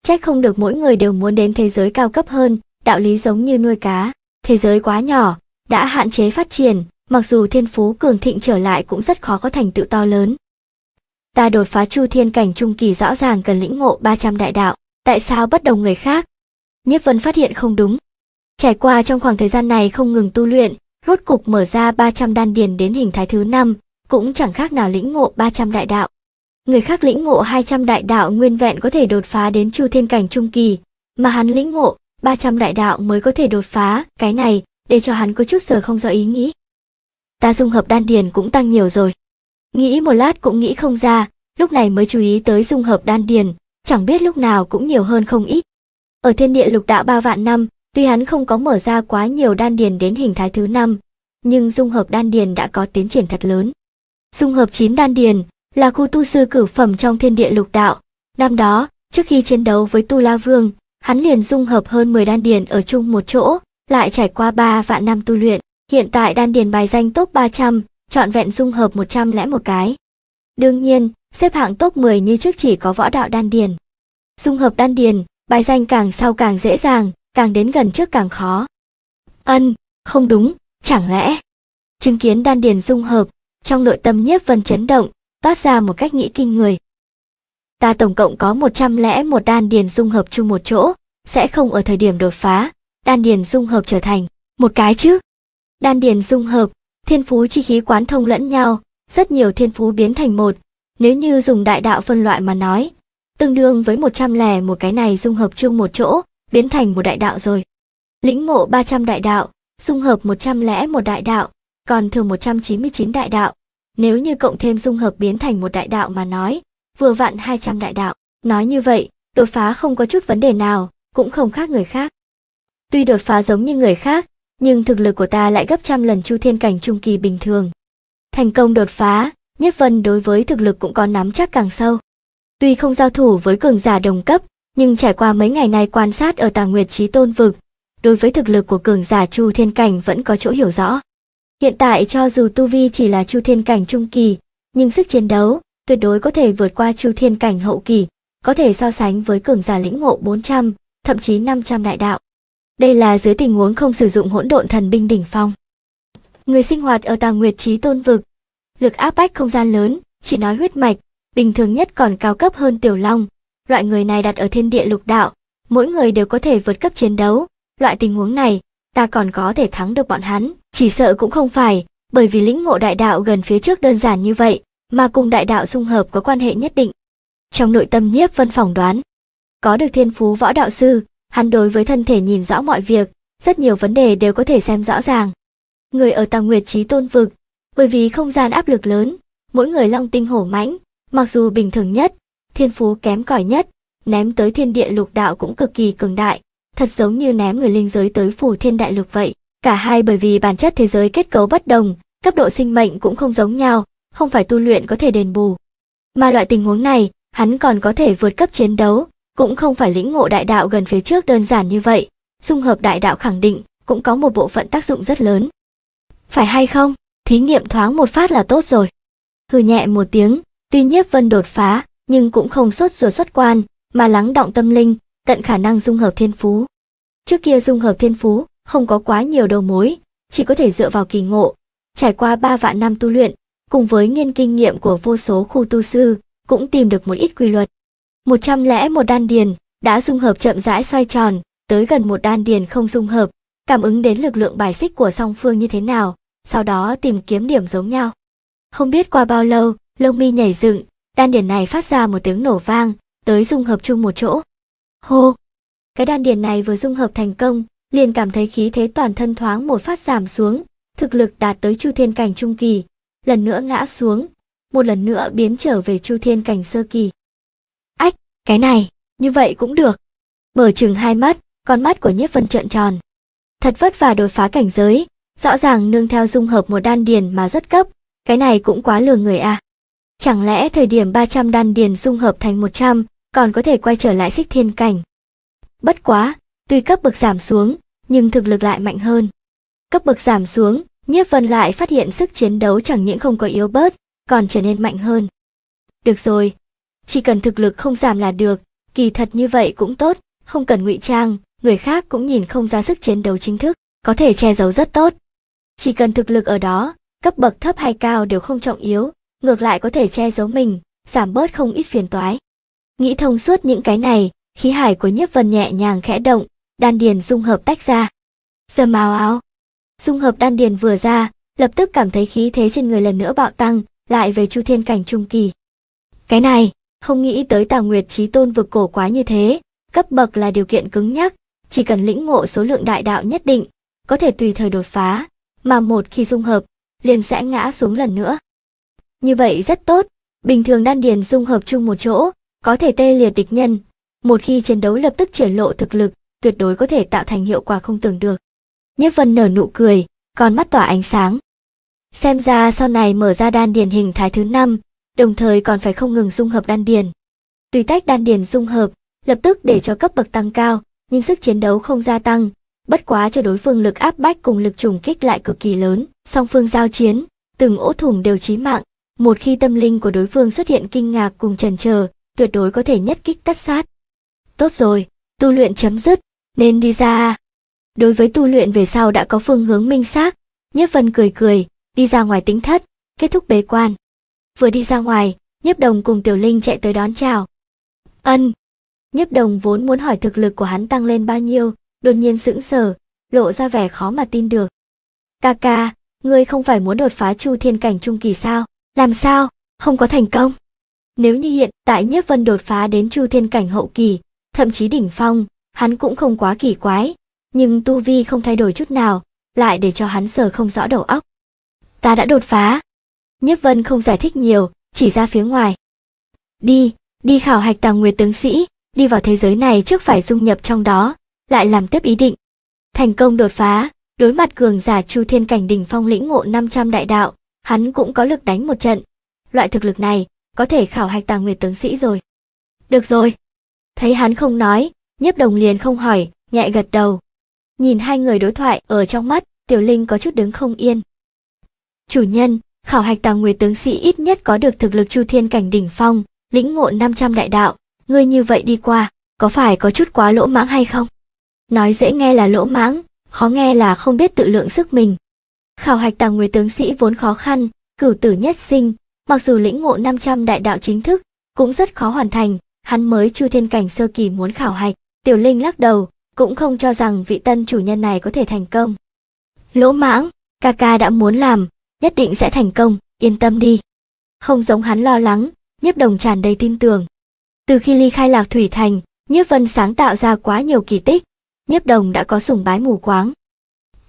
Trách không được mỗi người đều muốn đến thế giới cao cấp hơn, đạo lý giống như nuôi cá, thế giới quá nhỏ, đã hạn chế phát triển, mặc dù thiên phú cường thịnh trở lại cũng rất khó có thành tựu to lớn. Ta đột phá chu thiên cảnh trung kỳ rõ ràng cần lĩnh ngộ 300 đại đạo, tại sao bất đồng người khác? Nhiếp Vân phát hiện không đúng. Trải qua trong khoảng thời gian này không ngừng tu luyện, rốt cục mở ra 300 đan điền đến hình thái thứ năm, cũng chẳng khác nào lĩnh ngộ 300 đại đạo. Người khác lĩnh ngộ 200 đại đạo nguyên vẹn có thể đột phá đến chu thiên cảnh trung kỳ, mà hắn lĩnh ngộ 300 đại đạo mới có thể đột phá, cái này để cho hắn có chút giờ không rõ ý nghĩ. Ta dung hợp đan điền cũng tăng nhiều rồi. Nghĩ một lát cũng nghĩ không ra, lúc này mới chú ý tới dung hợp đan điền, chẳng biết lúc nào cũng nhiều hơn không ít. Ở thiên địa lục đạo ba vạn năm, tuy hắn không có mở ra quá nhiều đan điền đến hình thái thứ năm, nhưng dung hợp đan điền đã có tiến triển thật lớn. Dung hợp chín đan điền là khu tu sư cử phẩm trong thiên địa lục đạo. Năm đó, trước khi chiến đấu với Tu La Vương, hắn liền dung hợp hơn 10 đan điền ở chung một chỗ, lại trải qua 3 vạn năm tu luyện, hiện tại đan điền bài danh top 300, chọn vẹn dung hợp 100 lẽ một cái. Đương nhiên, xếp hạng top 10 như trước chỉ có võ đạo đan điền. Dung hợp đan điền, bài danh càng sau càng dễ dàng, càng đến gần trước càng khó. Ân, không đúng, chẳng lẽ? Chứng kiến đan điền dung hợp, trong nội tâm nhiếp vân chấn động, toát ra một cách nghĩ kinh người. Ta tổng cộng có 100 lẽ một đan điền dung hợp chung một chỗ, sẽ không ở thời điểm đột phá, đan điền dung hợp trở thành một cái chứ. Đan điền dung hợp, thiên phú chi khí quán thông lẫn nhau, rất nhiều thiên phú biến thành một. Nếu như dùng đại đạo phân loại mà nói, tương đương với 100 lẻ một cái này dung hợp chung một chỗ, biến thành một đại đạo rồi. Lĩnh ngộ 300 đại đạo, dung hợp 100 lẽ một đại đạo, còn thường 199 đại đạo. Nếu như cộng thêm dung hợp biến thành một đại đạo mà nói, vừa vặn 200 đại đạo. Nói như vậy, đột phá không có chút vấn đề nào, cũng không khác người khác. Tuy đột phá giống như người khác, nhưng thực lực của ta lại gấp trăm lần chu thiên cảnh trung kỳ bình thường. Thành công đột phá, Nhất Vân đối với thực lực cũng có nắm chắc càng sâu. Tuy không giao thủ với cường giả đồng cấp, nhưng trải qua mấy ngày nay quan sát ở Tà Nguyệt Chí Tôn vực, đối với thực lực của cường giả Chu Thiên cảnh vẫn có chỗ hiểu rõ. Hiện tại cho dù tu vi chỉ là Chu Thiên cảnh trung kỳ, nhưng sức chiến đấu tuyệt đối có thể vượt qua Chu Thiên cảnh hậu kỳ, có thể so sánh với cường giả lĩnh ngộ 400, thậm chí 500 đại đạo. Đây là dưới tình huống không sử dụng hỗn độn thần binh đỉnh phong. Người sinh hoạt ở Tà Nguyệt Chí Tôn vực, lực áp bách không gian lớn, chỉ nói huyết mạch, bình thường nhất còn cao cấp hơn Tiểu Long. Loại người này đặt ở thiên địa lục đạo, mỗi người đều có thể vượt cấp chiến đấu. Loại tình huống này, ta còn có thể thắng được bọn hắn, chỉ sợ cũng không phải, bởi vì lĩnh ngộ đại đạo gần phía trước đơn giản như vậy, mà cùng đại đạo xung hợp có quan hệ nhất định. Trong nội tâm nhiếp vân phỏng đoán, có được thiên phú võ đạo sư, hắn đối với thân thể nhìn rõ mọi việc, rất nhiều vấn đề đều có thể xem rõ ràng. Người ở Tàng Nguyệt Chí Tôn vực, bởi vì không gian áp lực lớn, mỗi người long tinh hổ mãnh, mặc dù bình thường nhất, thiên phú kém cỏi nhất, ném tới thiên địa lục đạo cũng cực kỳ cường đại, thật giống như ném người linh giới tới phủ thiên đại lục vậy. Cả hai bởi vì bản chất thế giới kết cấu bất đồng, cấp độ sinh mệnh cũng không giống nhau, không phải tu luyện có thể đền bù. Mà loại tình huống này, hắn còn có thể vượt cấp chiến đấu, cũng không phải lĩnh ngộ đại đạo gần phía trước đơn giản như vậy, dung hợp đại đạo khẳng định cũng có một bộ phận tác dụng rất lớn. Phải hay không? Thí nghiệm thoáng một phát là tốt rồi. Hừ nhẹ một tiếng, tuy nhiếp vân đột phá, nhưng cũng không sốt ruột xuất quan, mà lắng động tâm linh, tận khả năng dung hợp thiên phú. Trước kia dung hợp thiên phú, không có quá nhiều đầu mối, chỉ có thể dựa vào kỳ ngộ. Trải qua ba vạn năm tu luyện, cùng với nghiên kinh nghiệm của vô số khu tu sư, cũng tìm được một ít quy luật. Một trăm lẽ một đan điền, đã dung hợp chậm rãi xoay tròn, tới gần một đan điền không dung hợp, cảm ứng đến lực lượng bài xích của song phương như thế nào, sau đó tìm kiếm điểm giống nhau. Không biết qua bao lâu, lông mi nhảy dựng, đan điền này phát ra một tiếng nổ vang, tới dung hợp chung một chỗ. Hô! Cái đan điền này vừa dung hợp thành công, liền cảm thấy khí thế toàn thân thoáng một phát giảm xuống, thực lực đạt tới chu thiên cảnh trung kỳ, lần nữa ngã xuống, một lần nữa biến trở về chu thiên cảnh sơ kỳ. Ách, cái này, như vậy cũng được. Mở chừng hai mắt, con mắt của nhiếp vân trợn tròn. Thật vất vả đột phá cảnh giới, rõ ràng nương theo dung hợp một đan điền mà rất cấp, cái này cũng quá lừa người à. Chẳng lẽ thời điểm 300 đan điền dung hợp thành 100, còn có thể quay trở lại xích thiên cảnh. Bất quá, tuy cấp bậc giảm xuống, nhưng thực lực lại mạnh hơn. Cấp bậc giảm xuống, Nhiếp Vân lại phát hiện sức chiến đấu chẳng những không có yếu bớt, còn trở nên mạnh hơn. Được rồi, chỉ cần thực lực không giảm là được, kỳ thật như vậy cũng tốt, không cần ngụy trang, người khác cũng nhìn không ra sức chiến đấu chính thức, có thể che giấu rất tốt. Chỉ cần thực lực ở đó, cấp bậc thấp hay cao đều không trọng yếu, ngược lại có thể che giấu mình, giảm bớt không ít phiền toái. Nghĩ thông suốt những cái này, khí hải của nhiếp vân nhẹ nhàng khẽ động, đan điền dung hợp tách ra. Giờ màu áo. Dung hợp đan điền vừa ra, lập tức cảm thấy khí thế trên người lần nữa bạo tăng, lại về chu thiên cảnh trung kỳ. Cái này, không nghĩ tới tào nguyệt trí tôn vực cổ quá như thế, cấp bậc là điều kiện cứng nhắc, chỉ cần lĩnh ngộ số lượng đại đạo nhất định, có thể tùy thời đột phá, mà một khi dung hợp, liền sẽ ngã xuống lần nữa. Như vậy rất tốt, bình thường đan điền dung hợp chung một chỗ, có thể tê liệt địch nhân. Một khi chiến đấu lập tức triển lộ thực lực, tuyệt đối có thể tạo thành hiệu quả không tưởng được. Nhiếp Vân nở nụ cười, con mắt tỏa ánh sáng. Xem ra sau này mở ra đan điền hình thái thứ năm, đồng thời còn phải không ngừng dung hợp đan điền. Tùy tách đan điền dung hợp, lập tức để cho cấp bậc tăng cao, nhưng sức chiến đấu không gia tăng, bất quá cho đối phương lực áp bách cùng lực trùng kích lại cực kỳ lớn, song phương giao chiến, từng ỗ thủng đều chí mạng, một khi tâm linh của đối phương xuất hiện kinh ngạc cùng trần chờ, tuyệt đối có thể nhất kích tất sát. Tốt rồi, tu luyện chấm dứt, nên đi ra. Đối với tu luyện về sau đã có phương hướng minh xác, Nhiếp Vân cười cười, đi ra ngoài tính thất, kết thúc bế quan. Vừa đi ra ngoài, Nhiếp Đồng cùng Tiểu Linh chạy tới đón chào. Ân. Nhiếp Đồng vốn muốn hỏi thực lực của hắn tăng lên bao nhiêu, đột nhiên sững sờ, lộ ra vẻ khó mà tin được. Ca ca, ngươi không phải muốn đột phá chu thiên cảnh trung kỳ sao? Làm sao? Không có thành công. Nếu như hiện tại Nhiếp Vân đột phá đến chu thiên cảnh hậu kỳ, thậm chí đỉnh phong, hắn cũng không quá kỳ quái, nhưng tu vi không thay đổi chút nào, lại để cho hắn sờ không rõ đầu óc. Ta đã đột phá. Nhiếp Vân không giải thích nhiều, chỉ ra phía ngoài. Đi, đi khảo hạch tàng nguyệt tướng sĩ, đi vào thế giới này trước phải dung nhập trong đó, lại làm tiếp ý định. Thành công đột phá, đối mặt cường giả Chu Thiên cảnh đỉnh phong lĩnh ngộ 500 đại đạo, hắn cũng có lực đánh một trận. Loại thực lực này, có thể khảo hạch tàng nguyệt tướng sĩ rồi. Được rồi. Thấy hắn không nói, nhiếp đồng liền không hỏi, nhẹ gật đầu. Nhìn hai người đối thoại ở trong mắt, tiểu linh có chút đứng không yên. Chủ nhân, khảo hạch tàng nguyệt tướng sĩ ít nhất có được thực lực chu thiên cảnh đỉnh phong, lĩnh ngộ 500 đại đạo, ngươi như vậy đi qua, có phải có chút quá lỗ mãng hay không? Nói dễ nghe là lỗ mãng, khó nghe là không biết tự lượng sức mình. Khảo hạch tàng nguyệt tướng sĩ vốn khó khăn, cửu tử nhất sinh, mặc dù lĩnh ngộ 500 đại đạo chính thức, cũng rất khó hoàn thành, hắn mới chu thiên cảnh sơ kỳ muốn khảo hạch, tiểu linh lắc đầu, cũng không cho rằng vị tân chủ nhân này có thể thành công. Lỗ mãng, ca ca đã muốn làm, nhất định sẽ thành công, yên tâm đi. Không giống hắn lo lắng, nhiếp đồng tràn đầy tin tưởng. Từ khi ly khai lạc thủy thành, nhiếp vân sáng tạo ra quá nhiều kỳ tích, nhiếp đồng đã có sùng bái mù quáng.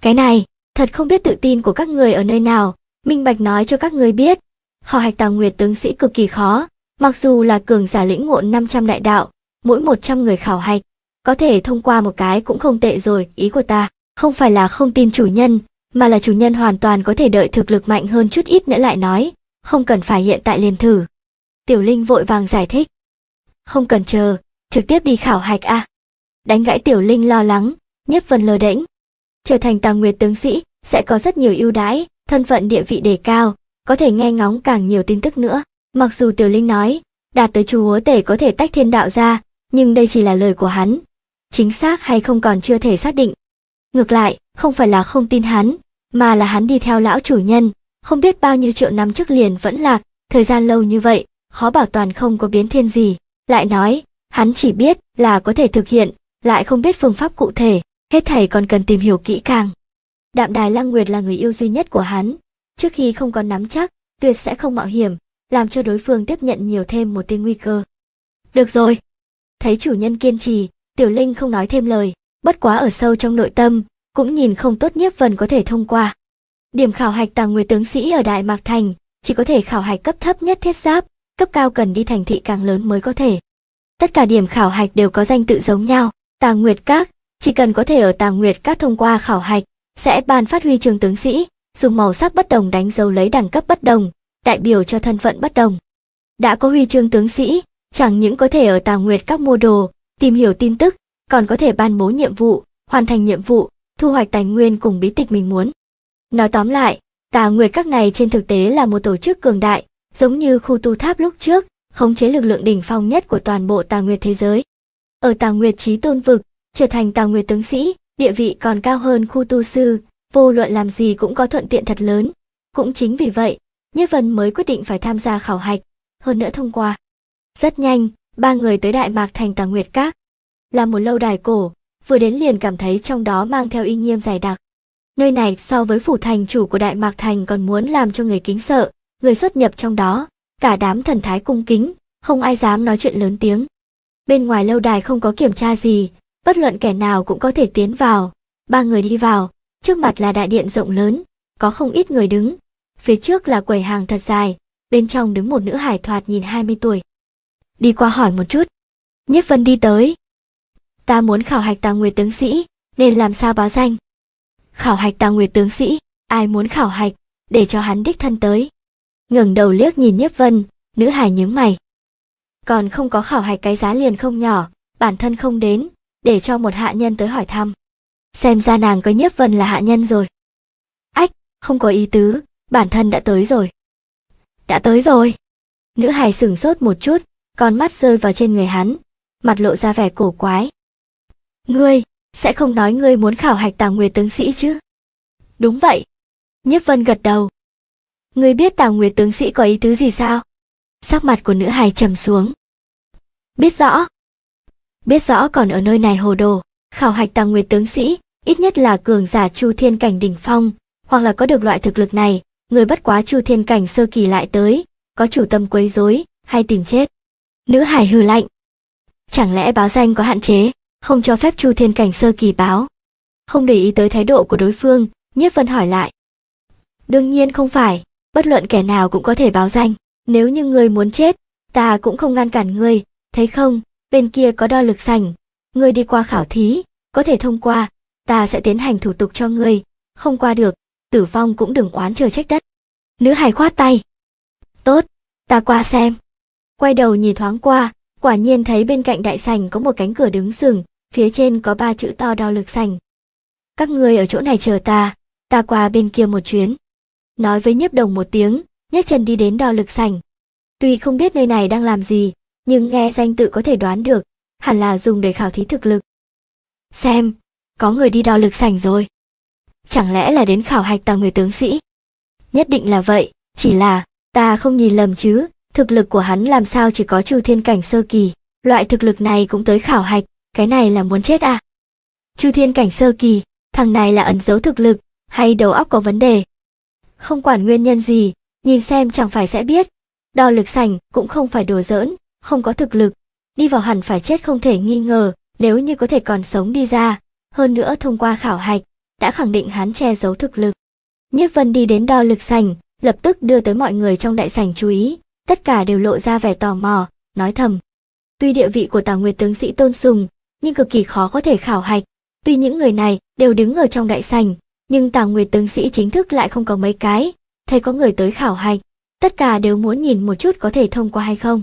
Cái này, thật không biết tự tin của các người ở nơi nào, minh bạch nói cho các người biết. Khảo hạch tàng nguyệt tướng sĩ cực kỳ khó, mặc dù là cường giả lĩnh ngộ 500 đại đạo, mỗi 100 người khảo hạch, có thể thông qua một cái cũng không tệ rồi, ý của ta, không phải là không tin chủ nhân, mà là chủ nhân hoàn toàn có thể đợi thực lực mạnh hơn chút ít nữa lại nói, không cần phải hiện tại liền thử. Tiểu Linh vội vàng giải thích. Không cần chờ, trực tiếp đi khảo hạch a. Đánh gãy Tiểu Linh lo lắng, nhất Vân lờ đễnh. Trở thành Tàng Nguyệt tướng sĩ sẽ có rất nhiều ưu đãi, thân phận địa vị đề cao, có thể nghe ngóng càng nhiều tin tức nữa. Mặc dù Tiểu Linh nói, đạt tới chúa tể có thể tách thiên đạo ra, nhưng đây chỉ là lời của hắn. Chính xác hay không còn chưa thể xác định. Ngược lại, không phải là không tin hắn, mà là hắn đi theo lão chủ nhân, không biết bao nhiêu triệu năm trước liền vẫn lạc, thời gian lâu như vậy, khó bảo toàn không có biến thiên gì. Lại nói, hắn chỉ biết là có thể thực hiện, lại không biết phương pháp cụ thể, hết thảy còn cần tìm hiểu kỹ càng. Đạm Đài Lăng Nguyệt là người yêu duy nhất của hắn, trước khi không có nắm chắc, tuyệt sẽ không mạo hiểm, làm cho đối phương tiếp nhận nhiều thêm một tia nguy cơ. Được rồi. Thấy chủ nhân kiên trì, Tiểu Linh không nói thêm lời, bất quá ở sâu trong nội tâm, cũng nhìn không tốt nhiếp vần có thể thông qua. Điểm khảo hạch tàng nguyệt tướng sĩ ở Đại Mạc Thành, chỉ có thể khảo hạch cấp thấp nhất thiết giáp, cấp cao cần đi thành thị càng lớn mới có thể. Tất cả điểm khảo hạch đều có danh tự giống nhau, Tàng Nguyệt Các, chỉ cần có thể ở Tàng Nguyệt Các thông qua khảo hạch, sẽ ban phát huy trường tướng sĩ, dùng màu sắc bất đồng đánh dấu lấy đẳng cấp bất đồng, đại biểu cho thân phận bất đồng. Đã có huy chương tướng sĩ, chẳng những có thể ở Tàng Nguyệt Các mua đồ, tìm hiểu tin tức, còn có thể ban bố nhiệm vụ, hoàn thành nhiệm vụ, thu hoạch tài nguyên cùng bí tịch mình muốn. Nói tóm lại, Tà Nguyệt các này trên thực tế là một tổ chức cường đại, giống như khu tu tháp lúc trước, khống chế lực lượng đỉnh phong nhất của toàn bộ Tà Nguyệt thế giới. Ở Tà Nguyệt trí tôn vực, trở thành tào Nguyệt tướng sĩ, địa vị còn cao hơn khu tu sư, vô luận làm gì cũng có thuận tiện thật lớn. Cũng chính vì vậy, Nhất Vân mới quyết định phải tham gia khảo hạch, hơn nữa thông qua. Rất nhanh, ba người tới Đại Mạc thành Tà Nguyệt Các. Là một lâu đài cổ, vừa đến liền cảm thấy trong đó mang theo uy nghiêm dày đặc. Nơi này so với phủ thành chủ của Đại Mạc Thành còn muốn làm cho người kính sợ, người xuất nhập trong đó, cả đám thần thái cung kính, không ai dám nói chuyện lớn tiếng. Bên ngoài lâu đài không có kiểm tra gì, bất luận kẻ nào cũng có thể tiến vào. Ba người đi vào, trước mặt là đại điện rộng lớn, có không ít người đứng. Phía trước là quầy hàng thật dài, bên trong đứng một nữ hải thoạt nhìn 20 tuổi. Đi qua hỏi một chút. Nhất Vân đi tới, ta muốn khảo hạch tàng nguyệt tướng sĩ, nên làm sao báo danh. Khảo hạch tàng nguyệt tướng sĩ, ai muốn khảo hạch, để cho hắn đích thân tới. ngẩng đầu liếc nhìn nhất Vân, nữ hải nhướng mày. Còn không có khảo hạch cái giá liền không nhỏ, bản thân không đến, để cho một hạ nhân tới hỏi thăm. Xem ra nàng có Nhiếp Vân là hạ nhân rồi. Ách, không có ý tứ, bản thân đã tới rồi. Đã tới rồi. Nữ hài sửng sốt một chút, con mắt rơi vào trên người hắn, mặt lộ ra vẻ cổ quái. Ngươi, sẽ không nói ngươi muốn khảo hạch tàng nguyệt tướng sĩ chứ? Đúng vậy. Nhiếp vân gật đầu. Ngươi biết tàng nguyệt tướng sĩ có ý tứ gì sao? Sắc mặt của nữ hài trầm xuống. Biết rõ. Biết rõ còn ở nơi này hồ đồ, khảo hạch tàng nguyệt tướng sĩ, ít nhất là cường giả chu thiên cảnh đỉnh phong, hoặc là có được loại thực lực này, người bất quá chu thiên cảnh sơ kỳ lại tới, có chủ tâm quấy rối hay tìm chết. Nữ hải hừ lạnh. Chẳng lẽ báo danh có hạn chế? không cho phép Chu Thiên Cảnh sơ kỳ báo. Không để ý tới thái độ của đối phương, Nhiếp Vân hỏi lại. Đương nhiên không phải, bất luận kẻ nào cũng có thể báo danh, nếu như người muốn chết, ta cũng không ngăn cản ngươi, thấy không, bên kia có đo lực sảnh, ngươi đi qua khảo thí, có thể thông qua, ta sẽ tiến hành thủ tục cho ngươi, không qua được, tử vong cũng đừng oán trời trách đất. Nữ hài khoát tay. Tốt, ta qua xem. Quay đầu nhìn thoáng qua, quả nhiên thấy bên cạnh đại sảnh có một cánh cửa đứng sừng, phía trên có ba chữ to đo lực sành. Các ngươi ở chỗ này chờ ta, ta qua bên kia một chuyến. Nói với nhiếp đồng một tiếng, nhấc chân đi đến đo lực sành. Tuy không biết nơi này đang làm gì, nhưng nghe danh tự có thể đoán được, hẳn là dùng để khảo thí thực lực. Xem, có người đi đo lực sảnh rồi. Chẳng lẽ là đến khảo hạch tàng người tướng sĩ? Nhất định là vậy, chỉ là, ta không nhìn lầm chứ, thực lực của hắn làm sao chỉ có chu thiên cảnh sơ kỳ, loại thực lực này cũng tới khảo hạch, cái này là muốn chết à? Chu thiên cảnh sơ kỳ, thằng này là ẩn giấu thực lực, hay đầu óc có vấn đề? Không quản nguyên nhân gì, nhìn xem chẳng phải sẽ biết. Đo lực sành cũng không phải đùa giỡn, không có thực lực. Đi vào hẳn phải chết không thể nghi ngờ, nếu như có thể còn sống đi ra. Hơn nữa thông qua khảo hạch, đã khẳng định hắn che giấu thực lực. Nhất Vân đi đến đo lực sành, lập tức đưa tới mọi người trong đại sảnh chú ý, tất cả đều lộ ra vẻ tò mò, nói thầm. Tuy địa vị của Tào Nguyệt tướng sĩ tôn sùng, nhưng cực kỳ khó có thể khảo hạch. Tuy những người này đều đứng ở trong đại sảnh, nhưng Tào Nguyệt tướng sĩ chính thức lại không có mấy cái. Thấy có người tới khảo hạch, tất cả đều muốn nhìn một chút có thể thông qua hay không.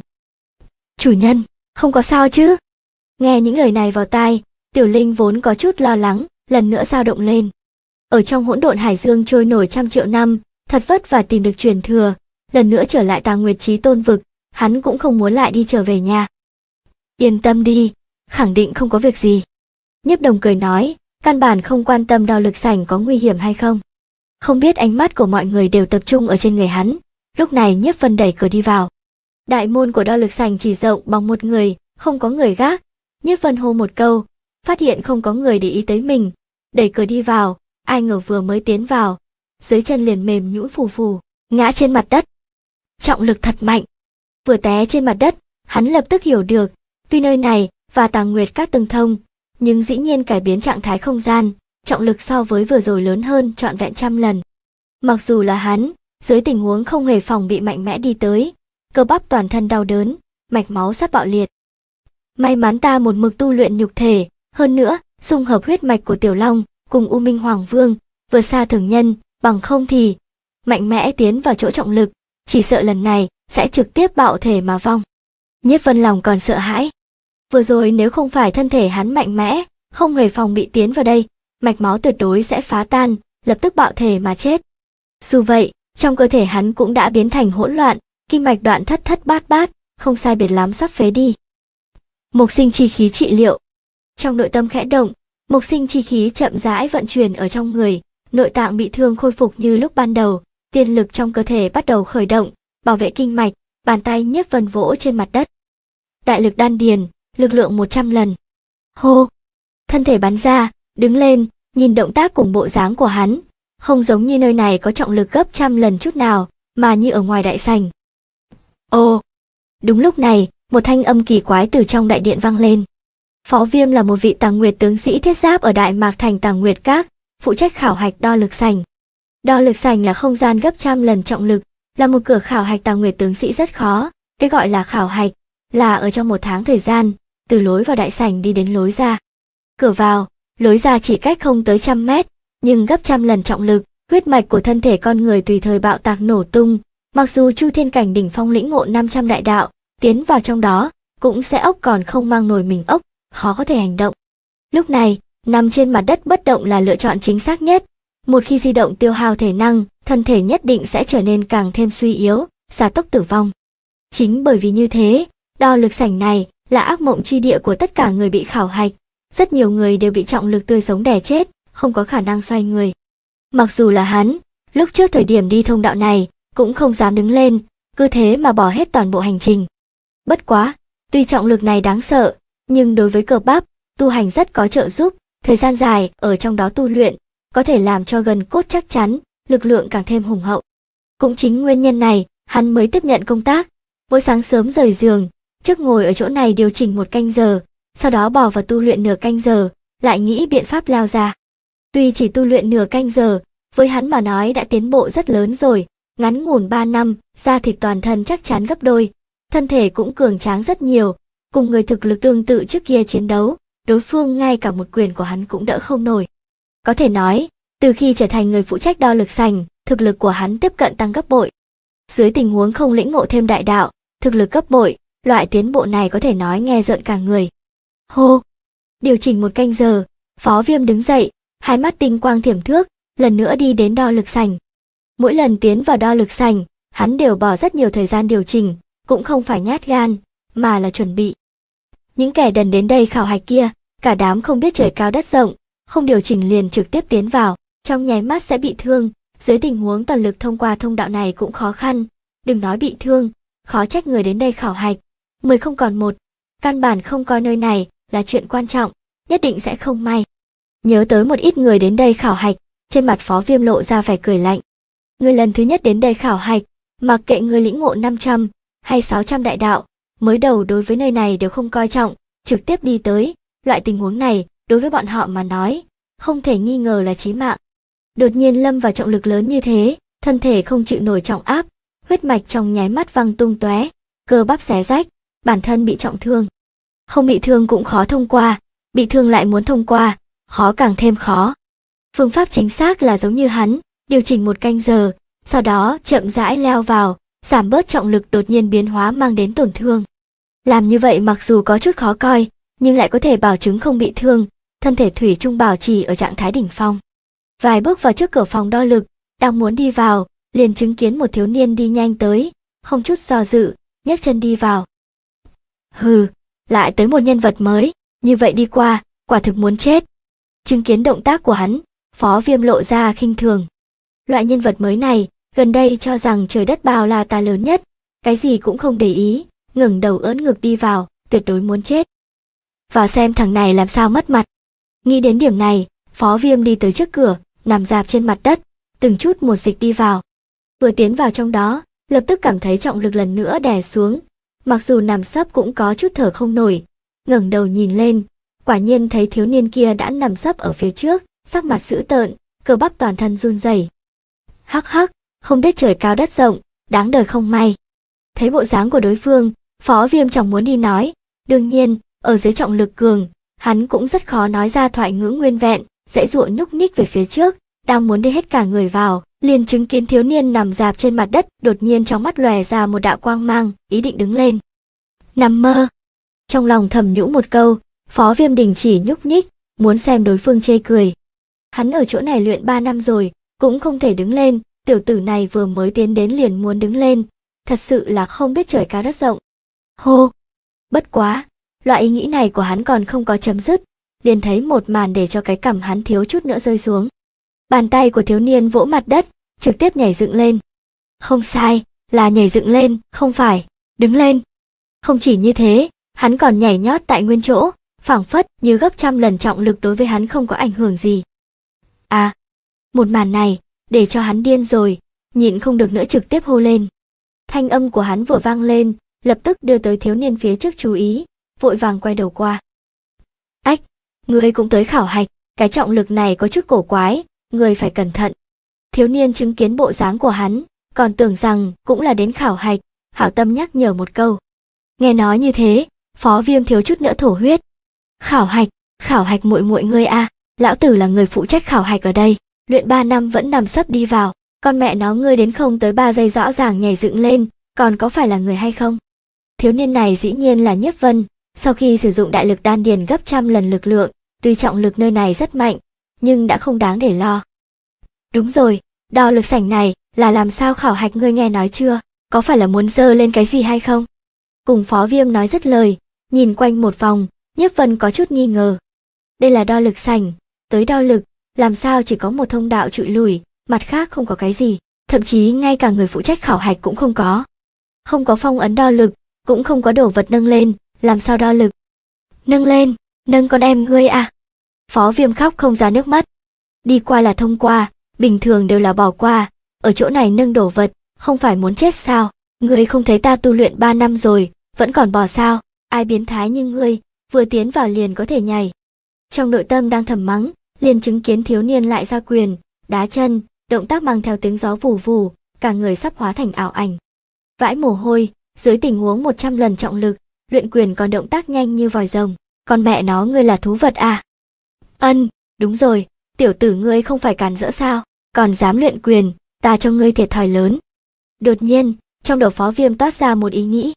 Chủ nhân, không có sao chứ? Nghe những lời này vào tai, Tiểu Linh vốn có chút lo lắng, lần nữa dao động lên. Ở trong hỗn độn hải dương trôi nổi trăm triệu năm, thật vất và tìm được truyền thừa, lần nữa trở lại Tàng Nguyệt Chí Tôn vực, hắn cũng không muốn lại đi trở về nhà. Yên tâm đi, khẳng định không có việc gì. Nhiếp đồng cười nói, căn bản không quan tâm đo lực sảnh có nguy hiểm hay không. Không biết ánh mắt của mọi người đều tập trung ở trên người hắn, lúc này nhiếp vân đẩy cửa đi vào. Đại môn của đo lực sành chỉ rộng bằng một người, không có người gác. Nhất vân hô một câu, phát hiện không có người để ý tới mình, đẩy cửa đi vào, ai ngờ vừa mới tiến vào, dưới chân liền mềm nhũn phù phù, ngã trên mặt đất. Trọng lực thật mạnh. Vừa té trên mặt đất, hắn lập tức hiểu được, tuy nơi này và tàng nguyệt các tầng thông, nhưng dĩ nhiên cải biến trạng thái không gian, trọng lực so với vừa rồi lớn hơn trọn vẹn trăm lần. Mặc dù là hắn, dưới tình huống không hề phòng bị mạnh mẽ đi tới, cơ bắp toàn thân đau đớn, mạch máu sắp bạo liệt. May mắn ta một mực tu luyện nhục thể, hơn nữa, dung hợp huyết mạch của Tiểu Long cùng U Minh Hoàng Vương, vượt xa thường nhân, bằng không thì mạnh mẽ tiến vào chỗ trọng lực, chỉ sợ lần này sẽ trực tiếp bạo thể mà vong. Nhiếp Vân lòng còn sợ hãi. Vừa rồi nếu không phải thân thể hắn mạnh mẽ, không hề phòng bị tiến vào đây, mạch máu tuyệt đối sẽ phá tan, lập tức bạo thể mà chết. Dù vậy, trong cơ thể hắn cũng đã biến thành hỗn loạn, kinh mạch đoạn thất thất bát bát, không sai biệt lắm sắp phế đi. Mộc sinh chi khí trị liệu. Trong nội tâm khẽ động, mộc sinh chi khí chậm rãi vận chuyển ở trong người, nội tạng bị thương khôi phục như lúc ban đầu, tiên lực trong cơ thể bắt đầu khởi động, bảo vệ kinh mạch, bàn tay nhấc vần vỗ trên mặt đất. Đại lực đan điền, lực lượng 100 lần. Hô! Thân thể bắn ra, đứng lên, nhìn động tác cùng bộ dáng của hắn, không giống như nơi này có trọng lực gấp trăm lần chút nào, mà như ở ngoài đại sảnh. Ô! Đúng lúc này, một thanh âm kỳ quái từ trong đại điện vang lên. Phó Viêm là một vị tàng nguyệt tướng sĩ thiết giáp ở Đại Mạc Thành Tàng Nguyệt Các, phụ trách khảo hạch đo lực sành. Đo lực sành là không gian gấp trăm lần trọng lực, là một cửa khảo hạch tàng nguyệt tướng sĩ rất khó. Cái gọi là khảo hạch là ở trong một tháng thời gian, từ lối vào đại sảnh đi đến lối ra. Cửa vào, lối ra chỉ cách không tới trăm mét, nhưng gấp trăm lần trọng lực, huyết mạch của thân thể con người tùy thời bạo tạc nổ tung. Mặc dù Chu Thiên Cảnh đỉnh phong lĩnh ngộ 500 đại đạo, tiến vào trong đó, cũng sẽ ốc còn không mang nổi mình ốc, khó có thể hành động. Lúc này, nằm trên mặt đất bất động là lựa chọn chính xác nhất. Một khi di động tiêu hao thể năng, thân thể nhất định sẽ trở nên càng thêm suy yếu, giả tốc tử vong. Chính bởi vì như thế, đo lực sảnh này là ác mộng chi địa của tất cả người bị khảo hạch. Rất nhiều người đều bị trọng lực tươi sống đè chết, không có khả năng xoay người. Mặc dù là hắn, lúc trước thời điểm đi thông đạo này, cũng không dám đứng lên, cứ thế mà bỏ hết toàn bộ hành trình. Bất quá, tuy trọng lực này đáng sợ, nhưng đối với cờ bắp, tu hành rất có trợ giúp, thời gian dài ở trong đó tu luyện, có thể làm cho gần cốt chắc chắn, lực lượng càng thêm hùng hậu. Cũng chính nguyên nhân này, hắn mới tiếp nhận công tác. Mỗi sáng sớm rời giường, trước ngồi ở chỗ này điều chỉnh một canh giờ, sau đó bỏ vào tu luyện nửa canh giờ, lại nghĩ biện pháp lao ra. Tuy chỉ tu luyện nửa canh giờ, với hắn mà nói đã tiến bộ rất lớn rồi, ngắn ngủn 3 năm, da thịt toàn thân chắc chắn gấp đôi, thân thể cũng cường tráng rất nhiều, cùng người thực lực tương tự trước kia chiến đấu, đối phương ngay cả một quyền của hắn cũng đỡ không nổi. Có thể nói, từ khi trở thành người phụ trách đo lực sành, thực lực của hắn tiếp cận tăng gấp bội. Dưới tình huống không lĩnh ngộ thêm đại đạo, thực lực gấp bội, loại tiến bộ này có thể nói nghe rợn cả người. Hô! Điều chỉnh một canh giờ, phó viêm đứng dậy, hai mắt tinh quang thiểm thước, lần nữa đi đến đo lực sành. Mỗi lần tiến vào đo lực sành, hắn đều bỏ rất nhiều thời gian điều chỉnh, cũng không phải nhát gan, mà là chuẩn bị. Những kẻ đần đến đây khảo hạch kia, cả đám không biết trời cao đất rộng, không điều chỉnh liền trực tiếp tiến vào, trong nháy mắt sẽ bị thương, dưới tình huống toàn lực thông qua thông đạo này cũng khó khăn, đừng nói bị thương, khó trách người đến đây khảo hạch, mười không còn một, căn bản không coi nơi này là chuyện quan trọng, nhất định sẽ không may. Nhớ tới một ít người đến đây khảo hạch, trên mặt phó viêm lộ ra vẻ cười lạnh. Người lần thứ nhất đến đây khảo hạch, mặc kệ người lĩnh ngộ 500 hay 600 đại đạo, mới đầu đối với nơi này đều không coi trọng, trực tiếp đi tới, loại tình huống này, đối với bọn họ mà nói, không thể nghi ngờ là chí mạng. Đột nhiên lâm vào trọng lực lớn như thế, thân thể không chịu nổi trọng áp, huyết mạch trong nháy mắt văng tung tóe, cơ bắp xé rách, bản thân bị trọng thương. Không bị thương cũng khó thông qua, bị thương lại muốn thông qua, khó càng thêm khó. Phương pháp chính xác là giống như hắn, điều chỉnh một canh giờ, sau đó chậm rãi leo vào, giảm bớt trọng lực đột nhiên biến hóa mang đến tổn thương. Làm như vậy mặc dù có chút khó coi, nhưng lại có thể bảo chứng không bị thương, thân thể thủy chung bảo trì ở trạng thái đỉnh phong. Vài bước vào trước cửa phòng đo lực, đang muốn đi vào, liền chứng kiến một thiếu niên đi nhanh tới, không chút do dự, nhấc chân đi vào. Hừ, lại tới một nhân vật mới, như vậy đi qua, quả thực muốn chết. Chứng kiến động tác của hắn, phó viêm lộ ra khinh thường. Loại nhân vật mới này, gần đây cho rằng trời đất bao là ta lớn nhất, cái gì cũng không để ý, ngừng đầu ớn ngực đi vào, tuyệt đối muốn chết. Vào xem thằng này làm sao mất mặt. Nghĩ đến điểm này, phó viêm đi tới trước cửa, nằm dạp trên mặt đất, từng chút một dịch đi vào. Vừa tiến vào trong đó, lập tức cảm thấy trọng lực lần nữa đè xuống. Mặc dù nằm sấp cũng có chút thở không nổi, ngẩng đầu nhìn lên, quả nhiên thấy thiếu niên kia đã nằm sấp ở phía trước, sắc mặt dữ tợn, cơ bắp toàn thân run rẩy. Hắc hắc, không biết trời cao đất rộng, đáng đời không may. Thấy bộ dáng của đối phương, phó viêm chẳng muốn đi nói, đương nhiên, ở dưới trọng lực cường, hắn cũng rất khó nói ra thoại ngữ nguyên vẹn, dãy dụa nhúc nhích về phía trước, đang muốn đi hết cả người vào, liền chứng kiến thiếu niên nằm dạp trên mặt đất, đột nhiên trong mắt lòe ra một đạo quang mang, ý định đứng lên. Nằm mơ. Trong lòng thầm nhũ một câu, phó viêm đình chỉ nhúc nhích, muốn xem đối phương chê cười. Hắn ở chỗ này luyện 3 năm rồi, cũng không thể đứng lên, tiểu tử này vừa mới tiến đến liền muốn đứng lên, thật sự là không biết trời cao đất rộng. Hô! Bất quá, loại ý nghĩ này của hắn còn không có chấm dứt, liền thấy một màn để cho cái cằm hắn thiếu chút nữa rơi xuống. Bàn tay của thiếu niên vỗ mặt đất, trực tiếp nhảy dựng lên. Không sai, là nhảy dựng lên, không phải, đứng lên. Không chỉ như thế, hắn còn nhảy nhót tại nguyên chỗ, phảng phất như gấp trăm lần trọng lực đối với hắn không có ảnh hưởng gì. À, một màn này, để cho hắn điên rồi, nhịn không được nữa trực tiếp hô lên. Thanh âm của hắn vừa vang lên, lập tức đưa tới thiếu niên phía trước chú ý, vội vàng quay đầu qua. Ách, người cũng tới khảo hạch, cái trọng lực này có chút cổ quái, người phải cẩn thận. Thiếu niên chứng kiến bộ dáng của hắn, còn tưởng rằng cũng là đến khảo hạch, hảo tâm nhắc nhở một câu. Nghe nói như thế, phó viêm thiếu chút nữa thổ huyết. Khảo hạch, khảo hạch muội muội ngươi a, lão tử là người phụ trách khảo hạch ở đây, luyện 3 năm vẫn nằm sấp đi vào, con mẹ nó ngươi đến không tới 3 giây rõ ràng nhảy dựng lên, còn có phải là người hay không? Thiếu niên này dĩ nhiên là Nhiếp Vân, sau khi sử dụng đại lực đan điền gấp trăm lần lực lượng, tuy trọng lực nơi này rất mạnh, nhưng đã không đáng để lo. Đúng rồi, đo lực sảnh này là làm sao khảo hạch ngươi nghe nói chưa, có phải là muốn dơ lên cái gì hay không? Cùng phó viêm nói rất lời, nhìn quanh một vòng, Nhiếp Vân có chút nghi ngờ. Đây là đo lực sảnh, tới đo lực, làm sao chỉ có một thông đạo trụi lùi, mặt khác không có cái gì, thậm chí ngay cả người phụ trách khảo hạch cũng không có. Không có phong ấn đo lực, cũng không có đồ vật nâng lên, làm sao đo lực? Nâng lên, nâng con em ngươi à? Phó viêm khóc không ra nước mắt. Đi qua là thông qua, bình thường đều là bỏ qua, ở chỗ này nâng đổ vật, không phải muốn chết sao? Ngươi không thấy ta tu luyện 3 năm rồi, vẫn còn bỏ sao? Ai biến thái như ngươi, vừa tiến vào liền có thể nhảy. Trong nội tâm đang thầm mắng, liền chứng kiến thiếu niên lại ra quyền, đá chân, động tác mang theo tiếng gió vù vù, cả người sắp hóa thành ảo ảnh. Vãi mồ hôi, dưới tình huống 100 lần trọng lực, luyện quyền còn động tác nhanh như vòi rồng, con mẹ nó ngươi là thú vật à? Ân, đúng rồi, tiểu tử ngươi không phải càn rỡ sao, còn dám luyện quyền, ta cho ngươi thiệt thòi lớn. Đột nhiên, trong đầu phó viêm toát ra một ý nghĩ.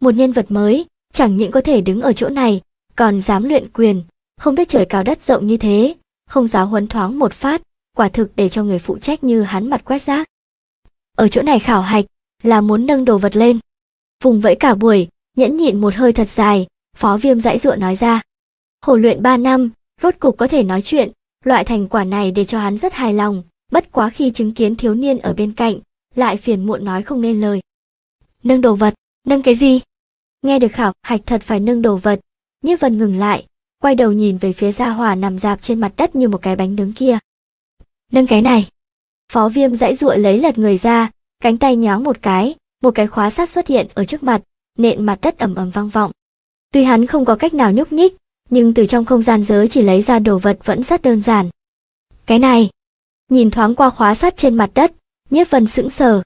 Một nhân vật mới, chẳng những có thể đứng ở chỗ này, còn dám luyện quyền, không biết trời cao đất rộng như thế, không giáo huấn thoáng một phát, quả thực để cho người phụ trách như hắn mặt quét rác. Ở chỗ này khảo hạch, là muốn nâng đồ vật lên. Vùng vẫy cả buổi, nhẫn nhịn một hơi thật dài, phó viêm dãy dụa nói ra. Khổ luyện 3 năm, rốt cục có thể nói chuyện, loại thành quả này để cho hắn rất hài lòng, bất quá khi chứng kiến thiếu niên ở bên cạnh, lại phiền muộn nói không nên lời. Nâng đồ vật, nâng cái gì? Nghe được khảo, hạch thật phải nâng đồ vật, Nhiếp Vân ngừng lại, quay đầu nhìn về phía Gia Hòa nằm dạp trên mặt đất như một cái bánh nướng kia. Nâng cái này. Phó Viêm dãy dụa lấy lật người ra, cánh tay nhoáng một cái, một cái khóa sắt xuất hiện ở trước mặt, nện mặt đất ầm ầm vang vọng. Tuy hắn không có cách nào nhúc nhích, nhưng từ trong không gian giới chỉ lấy ra đồ vật vẫn rất đơn giản. Cái này, nhìn thoáng qua khóa sắt trên mặt đất, Nhiếp Vân sững sờ.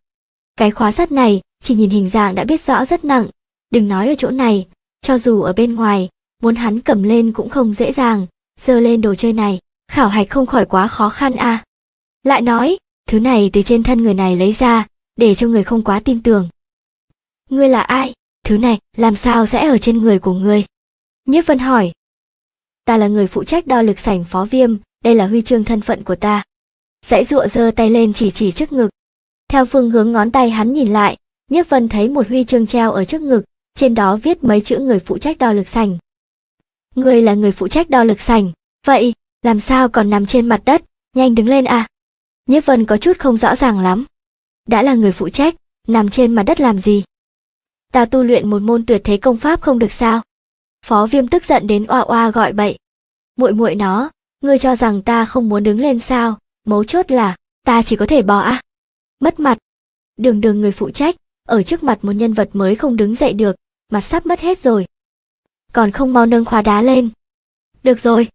Cái khóa sắt này, chỉ nhìn hình dạng đã biết rõ rất nặng, đừng nói ở chỗ này, cho dù ở bên ngoài, muốn hắn cầm lên cũng không dễ dàng, giơ lên đồ chơi này, khảo hạch không khỏi quá khó khăn à. Lại nói, thứ này từ trên thân người này lấy ra, để cho người không quá tin tưởng. Ngươi là ai? Thứ này làm sao sẽ ở trên người của ngươi? Nhiếp Vân hỏi. Ta là người phụ trách đo lực sảnh phó viêm, đây là huy chương thân phận của ta. Dãy dụa giơ tay lên chỉ chỉ trước ngực. Theo phương hướng ngón tay hắn nhìn lại, Nhiếp Vân thấy một huy chương treo ở trước ngực, trên đó viết mấy chữ người phụ trách đo lực sảnh. Người là người phụ trách đo lực sảnh, vậy, làm sao còn nằm trên mặt đất, nhanh đứng lên à? Nhiếp Vân có chút không rõ ràng lắm. Đã là người phụ trách, nằm trên mặt đất làm gì? Ta tu luyện một môn tuyệt thế công pháp không được sao? Phó Viêm tức giận đến oa oa gọi bậy. Muội muội nó, ngươi cho rằng ta không muốn đứng lên sao? Mấu chốt là, ta chỉ có thể bò à? Mất mặt. Đường đường người phụ trách, ở trước mặt một nhân vật mới không đứng dậy được, mặt sắp mất hết rồi. Còn không mau nâng khóa đá lên. Được rồi.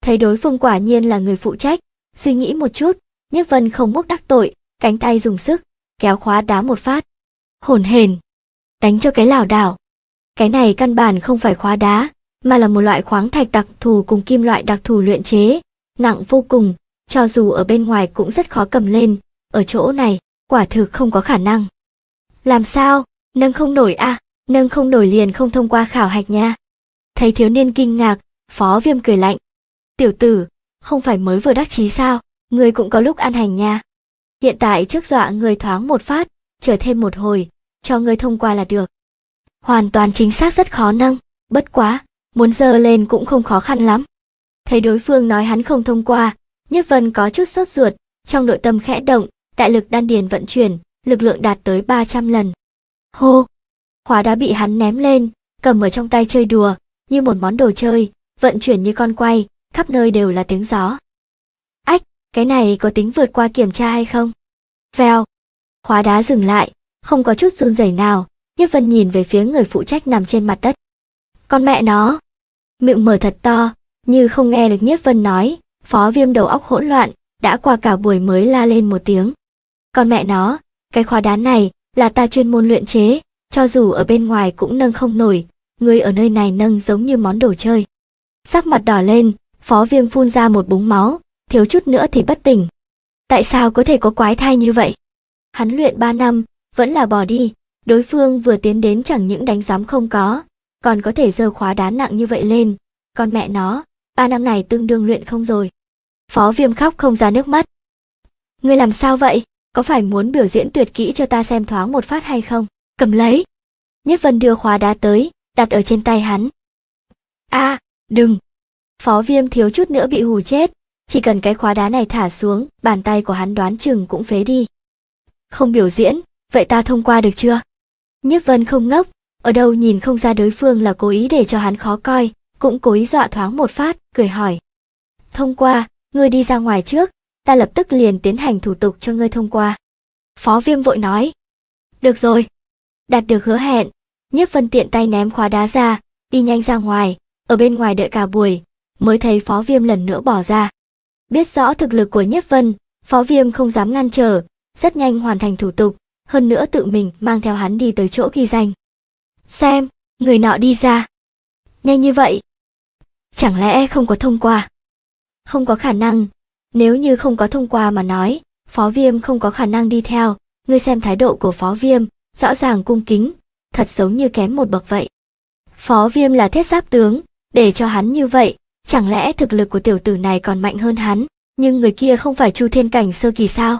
Thấy đối phương quả nhiên là người phụ trách, suy nghĩ một chút, Nhất Vân không múc đắc tội, cánh tay dùng sức, kéo khóa đá một phát. Hồn hền. Đánh cho cái lảo đảo. Cái này căn bản không phải khóa đá, mà là một loại khoáng thạch đặc thù cùng kim loại đặc thù luyện chế, nặng vô cùng, cho dù ở bên ngoài cũng rất khó cầm lên, ở chỗ này, quả thực không có khả năng. Làm sao, nâng không nổi à, nâng không nổi liền không thông qua khảo hạch nha. Thấy thiếu niên kinh ngạc, phó viêm cười lạnh. Tiểu tử, không phải mới vừa đắc chí sao, người cũng có lúc ăn hành nha. Hiện tại trước dọa người thoáng một phát, chờ thêm một hồi, cho người thông qua là được. Hoàn toàn chính xác rất khó nâng, bất quá, muốn dơ lên cũng không khó khăn lắm. Thấy đối phương nói hắn không thông qua, Nhất Vân có chút sốt ruột, trong nội tâm khẽ động, đại lực đan điền vận chuyển, lực lượng đạt tới 300 lần. Hô! Khóa đã bị hắn ném lên, cầm ở trong tay chơi đùa, như một món đồ chơi, vận chuyển như con quay, khắp nơi đều là tiếng gió. Ách, cái này có tính vượt qua kiểm tra hay không? Vèo! Khóa đá dừng lại, không có chút run rẩy nào, Nhất Vân nhìn về phía người phụ trách nằm trên mặt đất. Con mẹ nó! Miệng mở thật to, như không nghe được Nhất Vân nói, phó viêm đầu óc hỗn loạn, đã qua cả buổi mới la lên một tiếng. Con mẹ nó, cái khóa đá này là ta chuyên môn luyện chế, cho dù ở bên ngoài cũng nâng không nổi, người ở nơi này nâng giống như món đồ chơi. Sắc mặt đỏ lên, phó viêm phun ra một búng máu, thiếu chút nữa thì bất tỉnh. Tại sao có thể có quái thai như vậy? Hắn luyện 3 năm, vẫn là bỏ đi, đối phương vừa tiến đến chẳng những đánh giám không có, còn có thể dơ khóa đá nặng như vậy lên, con mẹ nó, ba năm này tương đương luyện không rồi. Phó viêm khóc không ra nước mắt. Ngươi làm sao vậy? Có phải muốn biểu diễn tuyệt kỹ cho ta xem thoáng một phát hay không? Cầm lấy. Nhất Vân đưa khóa đá tới, đặt ở trên tay hắn. a đừng. Phó viêm thiếu chút nữa bị hù chết. Chỉ cần cái khóa đá này thả xuống, bàn tay của hắn đoán chừng cũng phế đi. Không biểu diễn, vậy ta thông qua được chưa? Nhất Vân không ngốc, ở đâu nhìn không ra đối phương là cố ý để cho hắn khó coi, cũng cố ý dọa thoáng một phát, cười hỏi. Thông qua, ngươi đi ra ngoài trước, ta lập tức liền tiến hành thủ tục cho ngươi thông qua. Phó viêm vội nói. Được rồi. Đạt được hứa hẹn, Nhiếp Vân tiện tay ném khóa đá ra, đi nhanh ra ngoài, ở bên ngoài đợi cả buổi, mới thấy phó viêm lần nữa bỏ ra. Biết rõ thực lực của Nhiếp Vân, phó viêm không dám ngăn trở, rất nhanh hoàn thành thủ tục, hơn nữa tự mình mang theo hắn đi tới chỗ ghi danh. Xem, người nọ đi ra. Nhanh như vậy. Chẳng lẽ không có thông qua? Không có khả năng. Nếu như không có thông qua mà nói, phó viêm không có khả năng đi theo. Ngươi xem thái độ của phó viêm, rõ ràng cung kính, thật giống như kém một bậc vậy. Phó viêm là thiết giáp tướng, để cho hắn như vậy, chẳng lẽ thực lực của tiểu tử này còn mạnh hơn hắn, nhưng người kia không phải chu thiên cảnh sơ kỳ sao?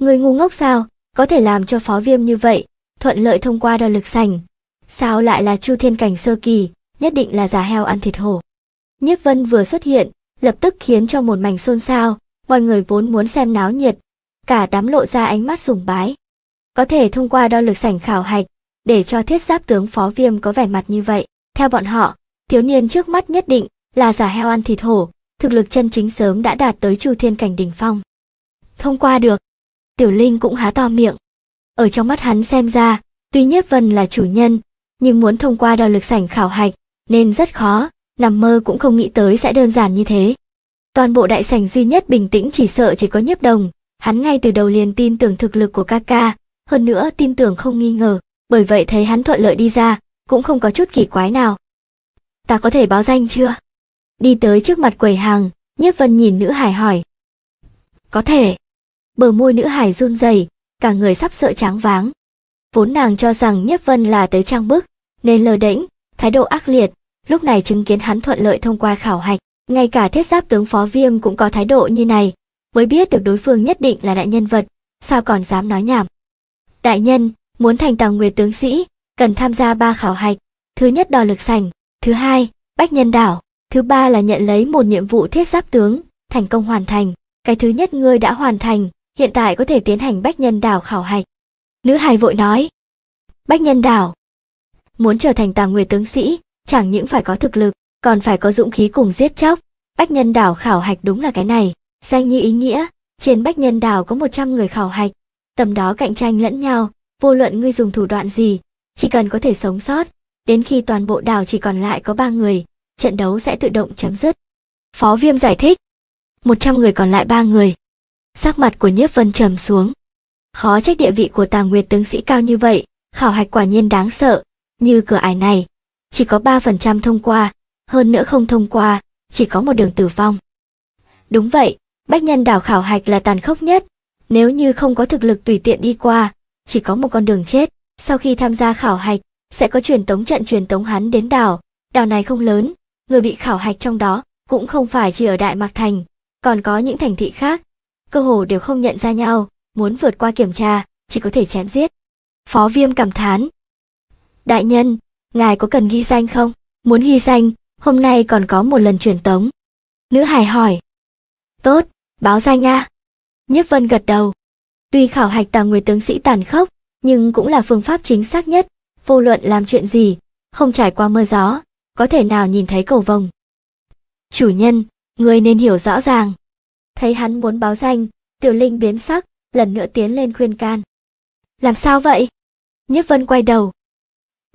Người ngu ngốc sao, có thể làm cho phó viêm như vậy, thuận lợi thông qua đo lực sành. Sao lại là chu thiên cảnh sơ kỳ, nhất định là giả heo ăn thịt hổ. Nhiếp vân vừa xuất hiện, lập tức khiến cho một mảnh xôn xao, mọi người vốn muốn xem náo nhiệt, cả đám lộ ra ánh mắt sùng bái. Có thể thông qua đo lực sảnh khảo hạch, để cho thiết giáp tướng phó viêm có vẻ mặt như vậy. Theo bọn họ, thiếu niên trước mắt nhất định là giả heo ăn thịt hổ, thực lực chân chính sớm đã đạt tới chu thiên cảnh đỉnh phong. Thông qua được, Tiểu Linh cũng há to miệng. Ở trong mắt hắn xem ra, tuy Nhiếp Vân là chủ nhân, nhưng muốn thông qua đo lực sảnh khảo hạch, nên rất khó, nằm mơ cũng không nghĩ tới sẽ đơn giản như thế. Toàn bộ đại sảnh duy nhất bình tĩnh chỉ sợ chỉ có Nhiếp Đồng, hắn ngay từ đầu liền tin tưởng thực lực của ca ca, hơn nữa tin tưởng không nghi ngờ, bởi vậy thấy hắn thuận lợi đi ra, cũng không có chút kỳ quái nào. Ta có thể báo danh chưa? Đi tới trước mặt quầy hàng, Nhiếp Vân nhìn nữ hải hỏi. Có thể bờ môi nữ hải run rẩy, cả người sắp sợ tráng váng. Vốn nàng cho rằng Nhiếp Vân là tới trang bức, nên lờ đễnh, thái độ ác liệt, lúc này chứng kiến hắn thuận lợi thông qua khảo hạch, ngay cả thiết giáp tướng phó viêm cũng có thái độ như này, mới biết được đối phương nhất định là đại nhân vật, sao còn dám nói nhảm. Đại nhân, muốn thành tàng nguyệt tướng sĩ, cần tham gia ba khảo hạch, thứ nhất đo lực sành, thứ hai, bách nhân đảo, thứ ba là nhận lấy một nhiệm vụ thiết giáp tướng, thành công hoàn thành. Cái thứ nhất ngươi đã hoàn thành, hiện tại có thể tiến hành bách nhân đảo khảo hạch. Nữ hài vội nói. Bách nhân đảo. Muốn trở thành tàng nguyệt tướng sĩ, chẳng những phải có thực lực, còn phải có dũng khí cùng giết chóc. Bách nhân đảo khảo hạch đúng là cái này, danh như ý nghĩa, trên bách nhân đảo có 100 người khảo hạch, tầm đó cạnh tranh lẫn nhau, vô luận ngươi dùng thủ đoạn gì, chỉ cần có thể sống sót, đến khi toàn bộ đảo chỉ còn lại có ba người, trận đấu sẽ tự động chấm dứt. Phó Viêm giải thích, 100 người còn lại ba người. Sắc mặt của Nhiếp Vân trầm xuống. Khó trách địa vị của Tàng Nguyệt tướng sĩ cao như vậy, khảo hạch quả nhiên đáng sợ, như cửa ải này, chỉ có 3% thông qua, hơn nữa không thông qua, chỉ có một đường tử vong. Đúng vậy, Bách Nhân đảo khảo hạch là tàn khốc nhất, nếu như không có thực lực tùy tiện đi qua, chỉ có một con đường chết. Sau khi tham gia khảo hạch, sẽ có truyền tống trận truyền tống hắn đến đảo. Đảo này không lớn, người bị khảo hạch trong đó cũng không phải chỉ ở Đại Mạc Thành, còn có những thành thị khác. Cơ hồ đều không nhận ra nhau, muốn vượt qua kiểm tra, chỉ có thể chém giết. Phó Viêm cảm thán. Đại nhân, ngài có cần ghi danh không? Muốn ghi danh, hôm nay còn có một lần truyền tống. Nữ hải hỏi. Tốt, báo danh a. Nhiếp Vân gật đầu. Tuy khảo hạch tà nguyệt tướng sĩ tàn khốc, nhưng cũng là phương pháp chính xác nhất, vô luận làm chuyện gì, không trải qua mưa gió, có thể nào nhìn thấy cầu vồng. Chủ nhân, người nên hiểu rõ ràng. Thấy hắn muốn báo danh, tiểu linh biến sắc, lần nữa tiến lên khuyên can. Làm sao vậy? Nhất Vân quay đầu.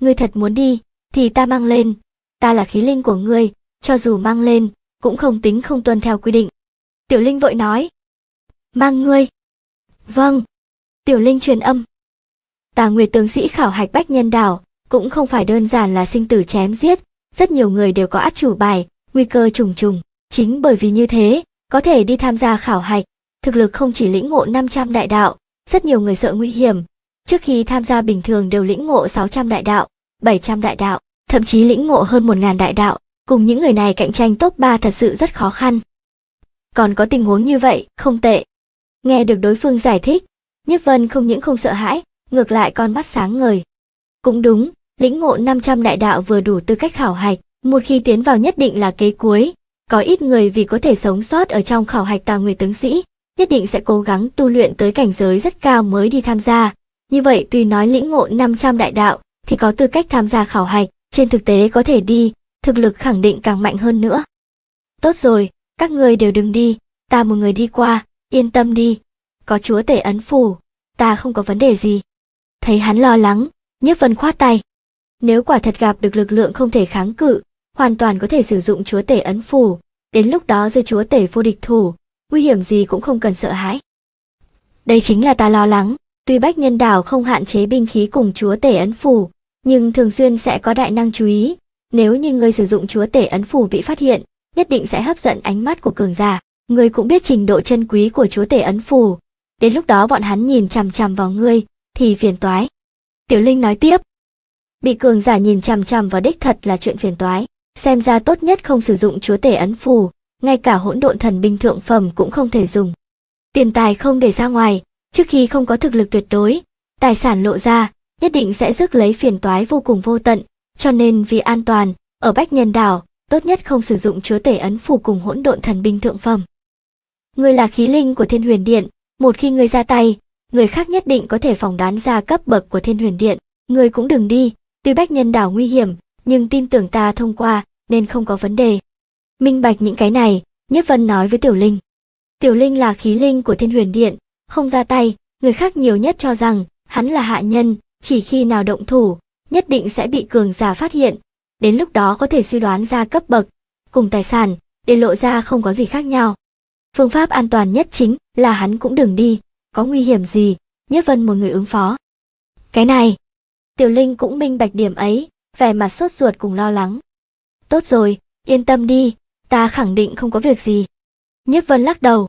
Ngươi thật muốn đi, thì ta mang lên. Ta là khí linh của ngươi, cho dù mang lên, cũng không tính không tuân theo quy định. Tiểu linh vội nói. Mang ngươi. Vâng. Tiểu linh truyền âm. Tà Nguyệt tướng sĩ khảo hạch bách nhân đảo, cũng không phải đơn giản là sinh tử chém giết, rất nhiều người đều có át chủ bài, nguy cơ trùng trùng. Chính bởi vì như thế, có thể đi tham gia khảo hạch, thực lực không chỉ lĩnh ngộ 500 đại đạo, rất nhiều người sợ nguy hiểm. Trước khi tham gia bình thường đều lĩnh ngộ 600 đại đạo, 700 đại đạo, thậm chí lĩnh ngộ hơn 1.000 đại đạo, cùng những người này cạnh tranh top 3 thật sự rất khó khăn. Còn có tình huống như vậy, không tệ. Nghe được đối phương giải thích, Nhất Vân không những không sợ hãi, ngược lại con mắt sáng ngời. Cũng đúng, lĩnh ngộ 500 đại đạo vừa đủ tư cách khảo hạch, một khi tiến vào nhất định là kế cuối. Có ít người vì có thể sống sót ở trong khảo hạch tàng người tướng sĩ, nhất định sẽ cố gắng tu luyện tới cảnh giới rất cao mới đi tham gia. Như vậy tuy nói lĩnh ngộ 500 đại đạo, thì có tư cách tham gia khảo hạch, trên thực tế có thể đi, thực lực khẳng định càng mạnh hơn nữa. Tốt rồi, các người đều đừng đi, ta một người đi qua, yên tâm đi. Có chúa tể ấn phủ, ta không có vấn đề gì. Thấy hắn lo lắng, Nhiếp Vân khoát tay. Nếu quả thật gặp được lực lượng không thể kháng cự, hoàn toàn có thể sử dụng chúa tể ấn phủ, đến lúc đó dưới chúa tể vô địch thủ, nguy hiểm gì cũng không cần sợ hãi. Đây chính là ta lo lắng, tuy bách nhân đảo không hạn chế binh khí cùng chúa tể ấn phủ, nhưng thường xuyên sẽ có đại năng chú ý, nếu như người sử dụng chúa tể ấn phủ bị phát hiện, nhất định sẽ hấp dẫn ánh mắt của cường giả. Ngươi cũng biết trình độ chân quý của chúa tể ấn phủ, đến lúc đó bọn hắn nhìn chằm chằm vào ngươi, thì phiền toái. Tiểu Linh nói tiếp, bị cường giả nhìn chằm chằm vào đích thật là chuyện phiền toái, xem ra tốt nhất không sử dụng chúa tể ấn phù, ngay cả hỗn độn thần binh thượng phẩm cũng không thể dùng. Tiền tài không để ra ngoài, trước khi không có thực lực tuyệt đối, tài sản lộ ra, nhất định sẽ rước lấy phiền toái vô cùng vô tận, cho nên vì an toàn, ở Bách Nhân Đảo, tốt nhất không sử dụng chúa tể ấn phù cùng hỗn độn thần binh thượng phẩm. Ngươi là khí linh của Thiên Huyền Điện, một khi ngươi ra tay, người khác nhất định có thể phỏng đoán ra cấp bậc của Thiên Huyền Điện, ngươi cũng đừng đi, tuy Bách Nhân Đảo nguy hiểm, nhưng tin tưởng ta thông qua, nên không có vấn đề. Minh bạch những cái này, Nhất Vân nói với Tiểu Linh. Tiểu Linh là khí linh của Thiên Huyền Điện, không ra tay, người khác nhiều nhất cho rằng hắn là hạ nhân, chỉ khi nào động thủ, nhất định sẽ bị cường giả phát hiện. Đến lúc đó có thể suy đoán ra cấp bậc, cùng tài sản, để lộ ra không có gì khác nhau. Phương pháp an toàn nhất chính là hắn cũng đừng đi, có nguy hiểm gì, Nhất Vân một người ứng phó. Cái này, Tiểu Linh cũng minh bạch điểm ấy, vẻ mặt sốt ruột cùng lo lắng. Tốt rồi, yên tâm đi, ta khẳng định không có việc gì. Nhất Vân lắc đầu.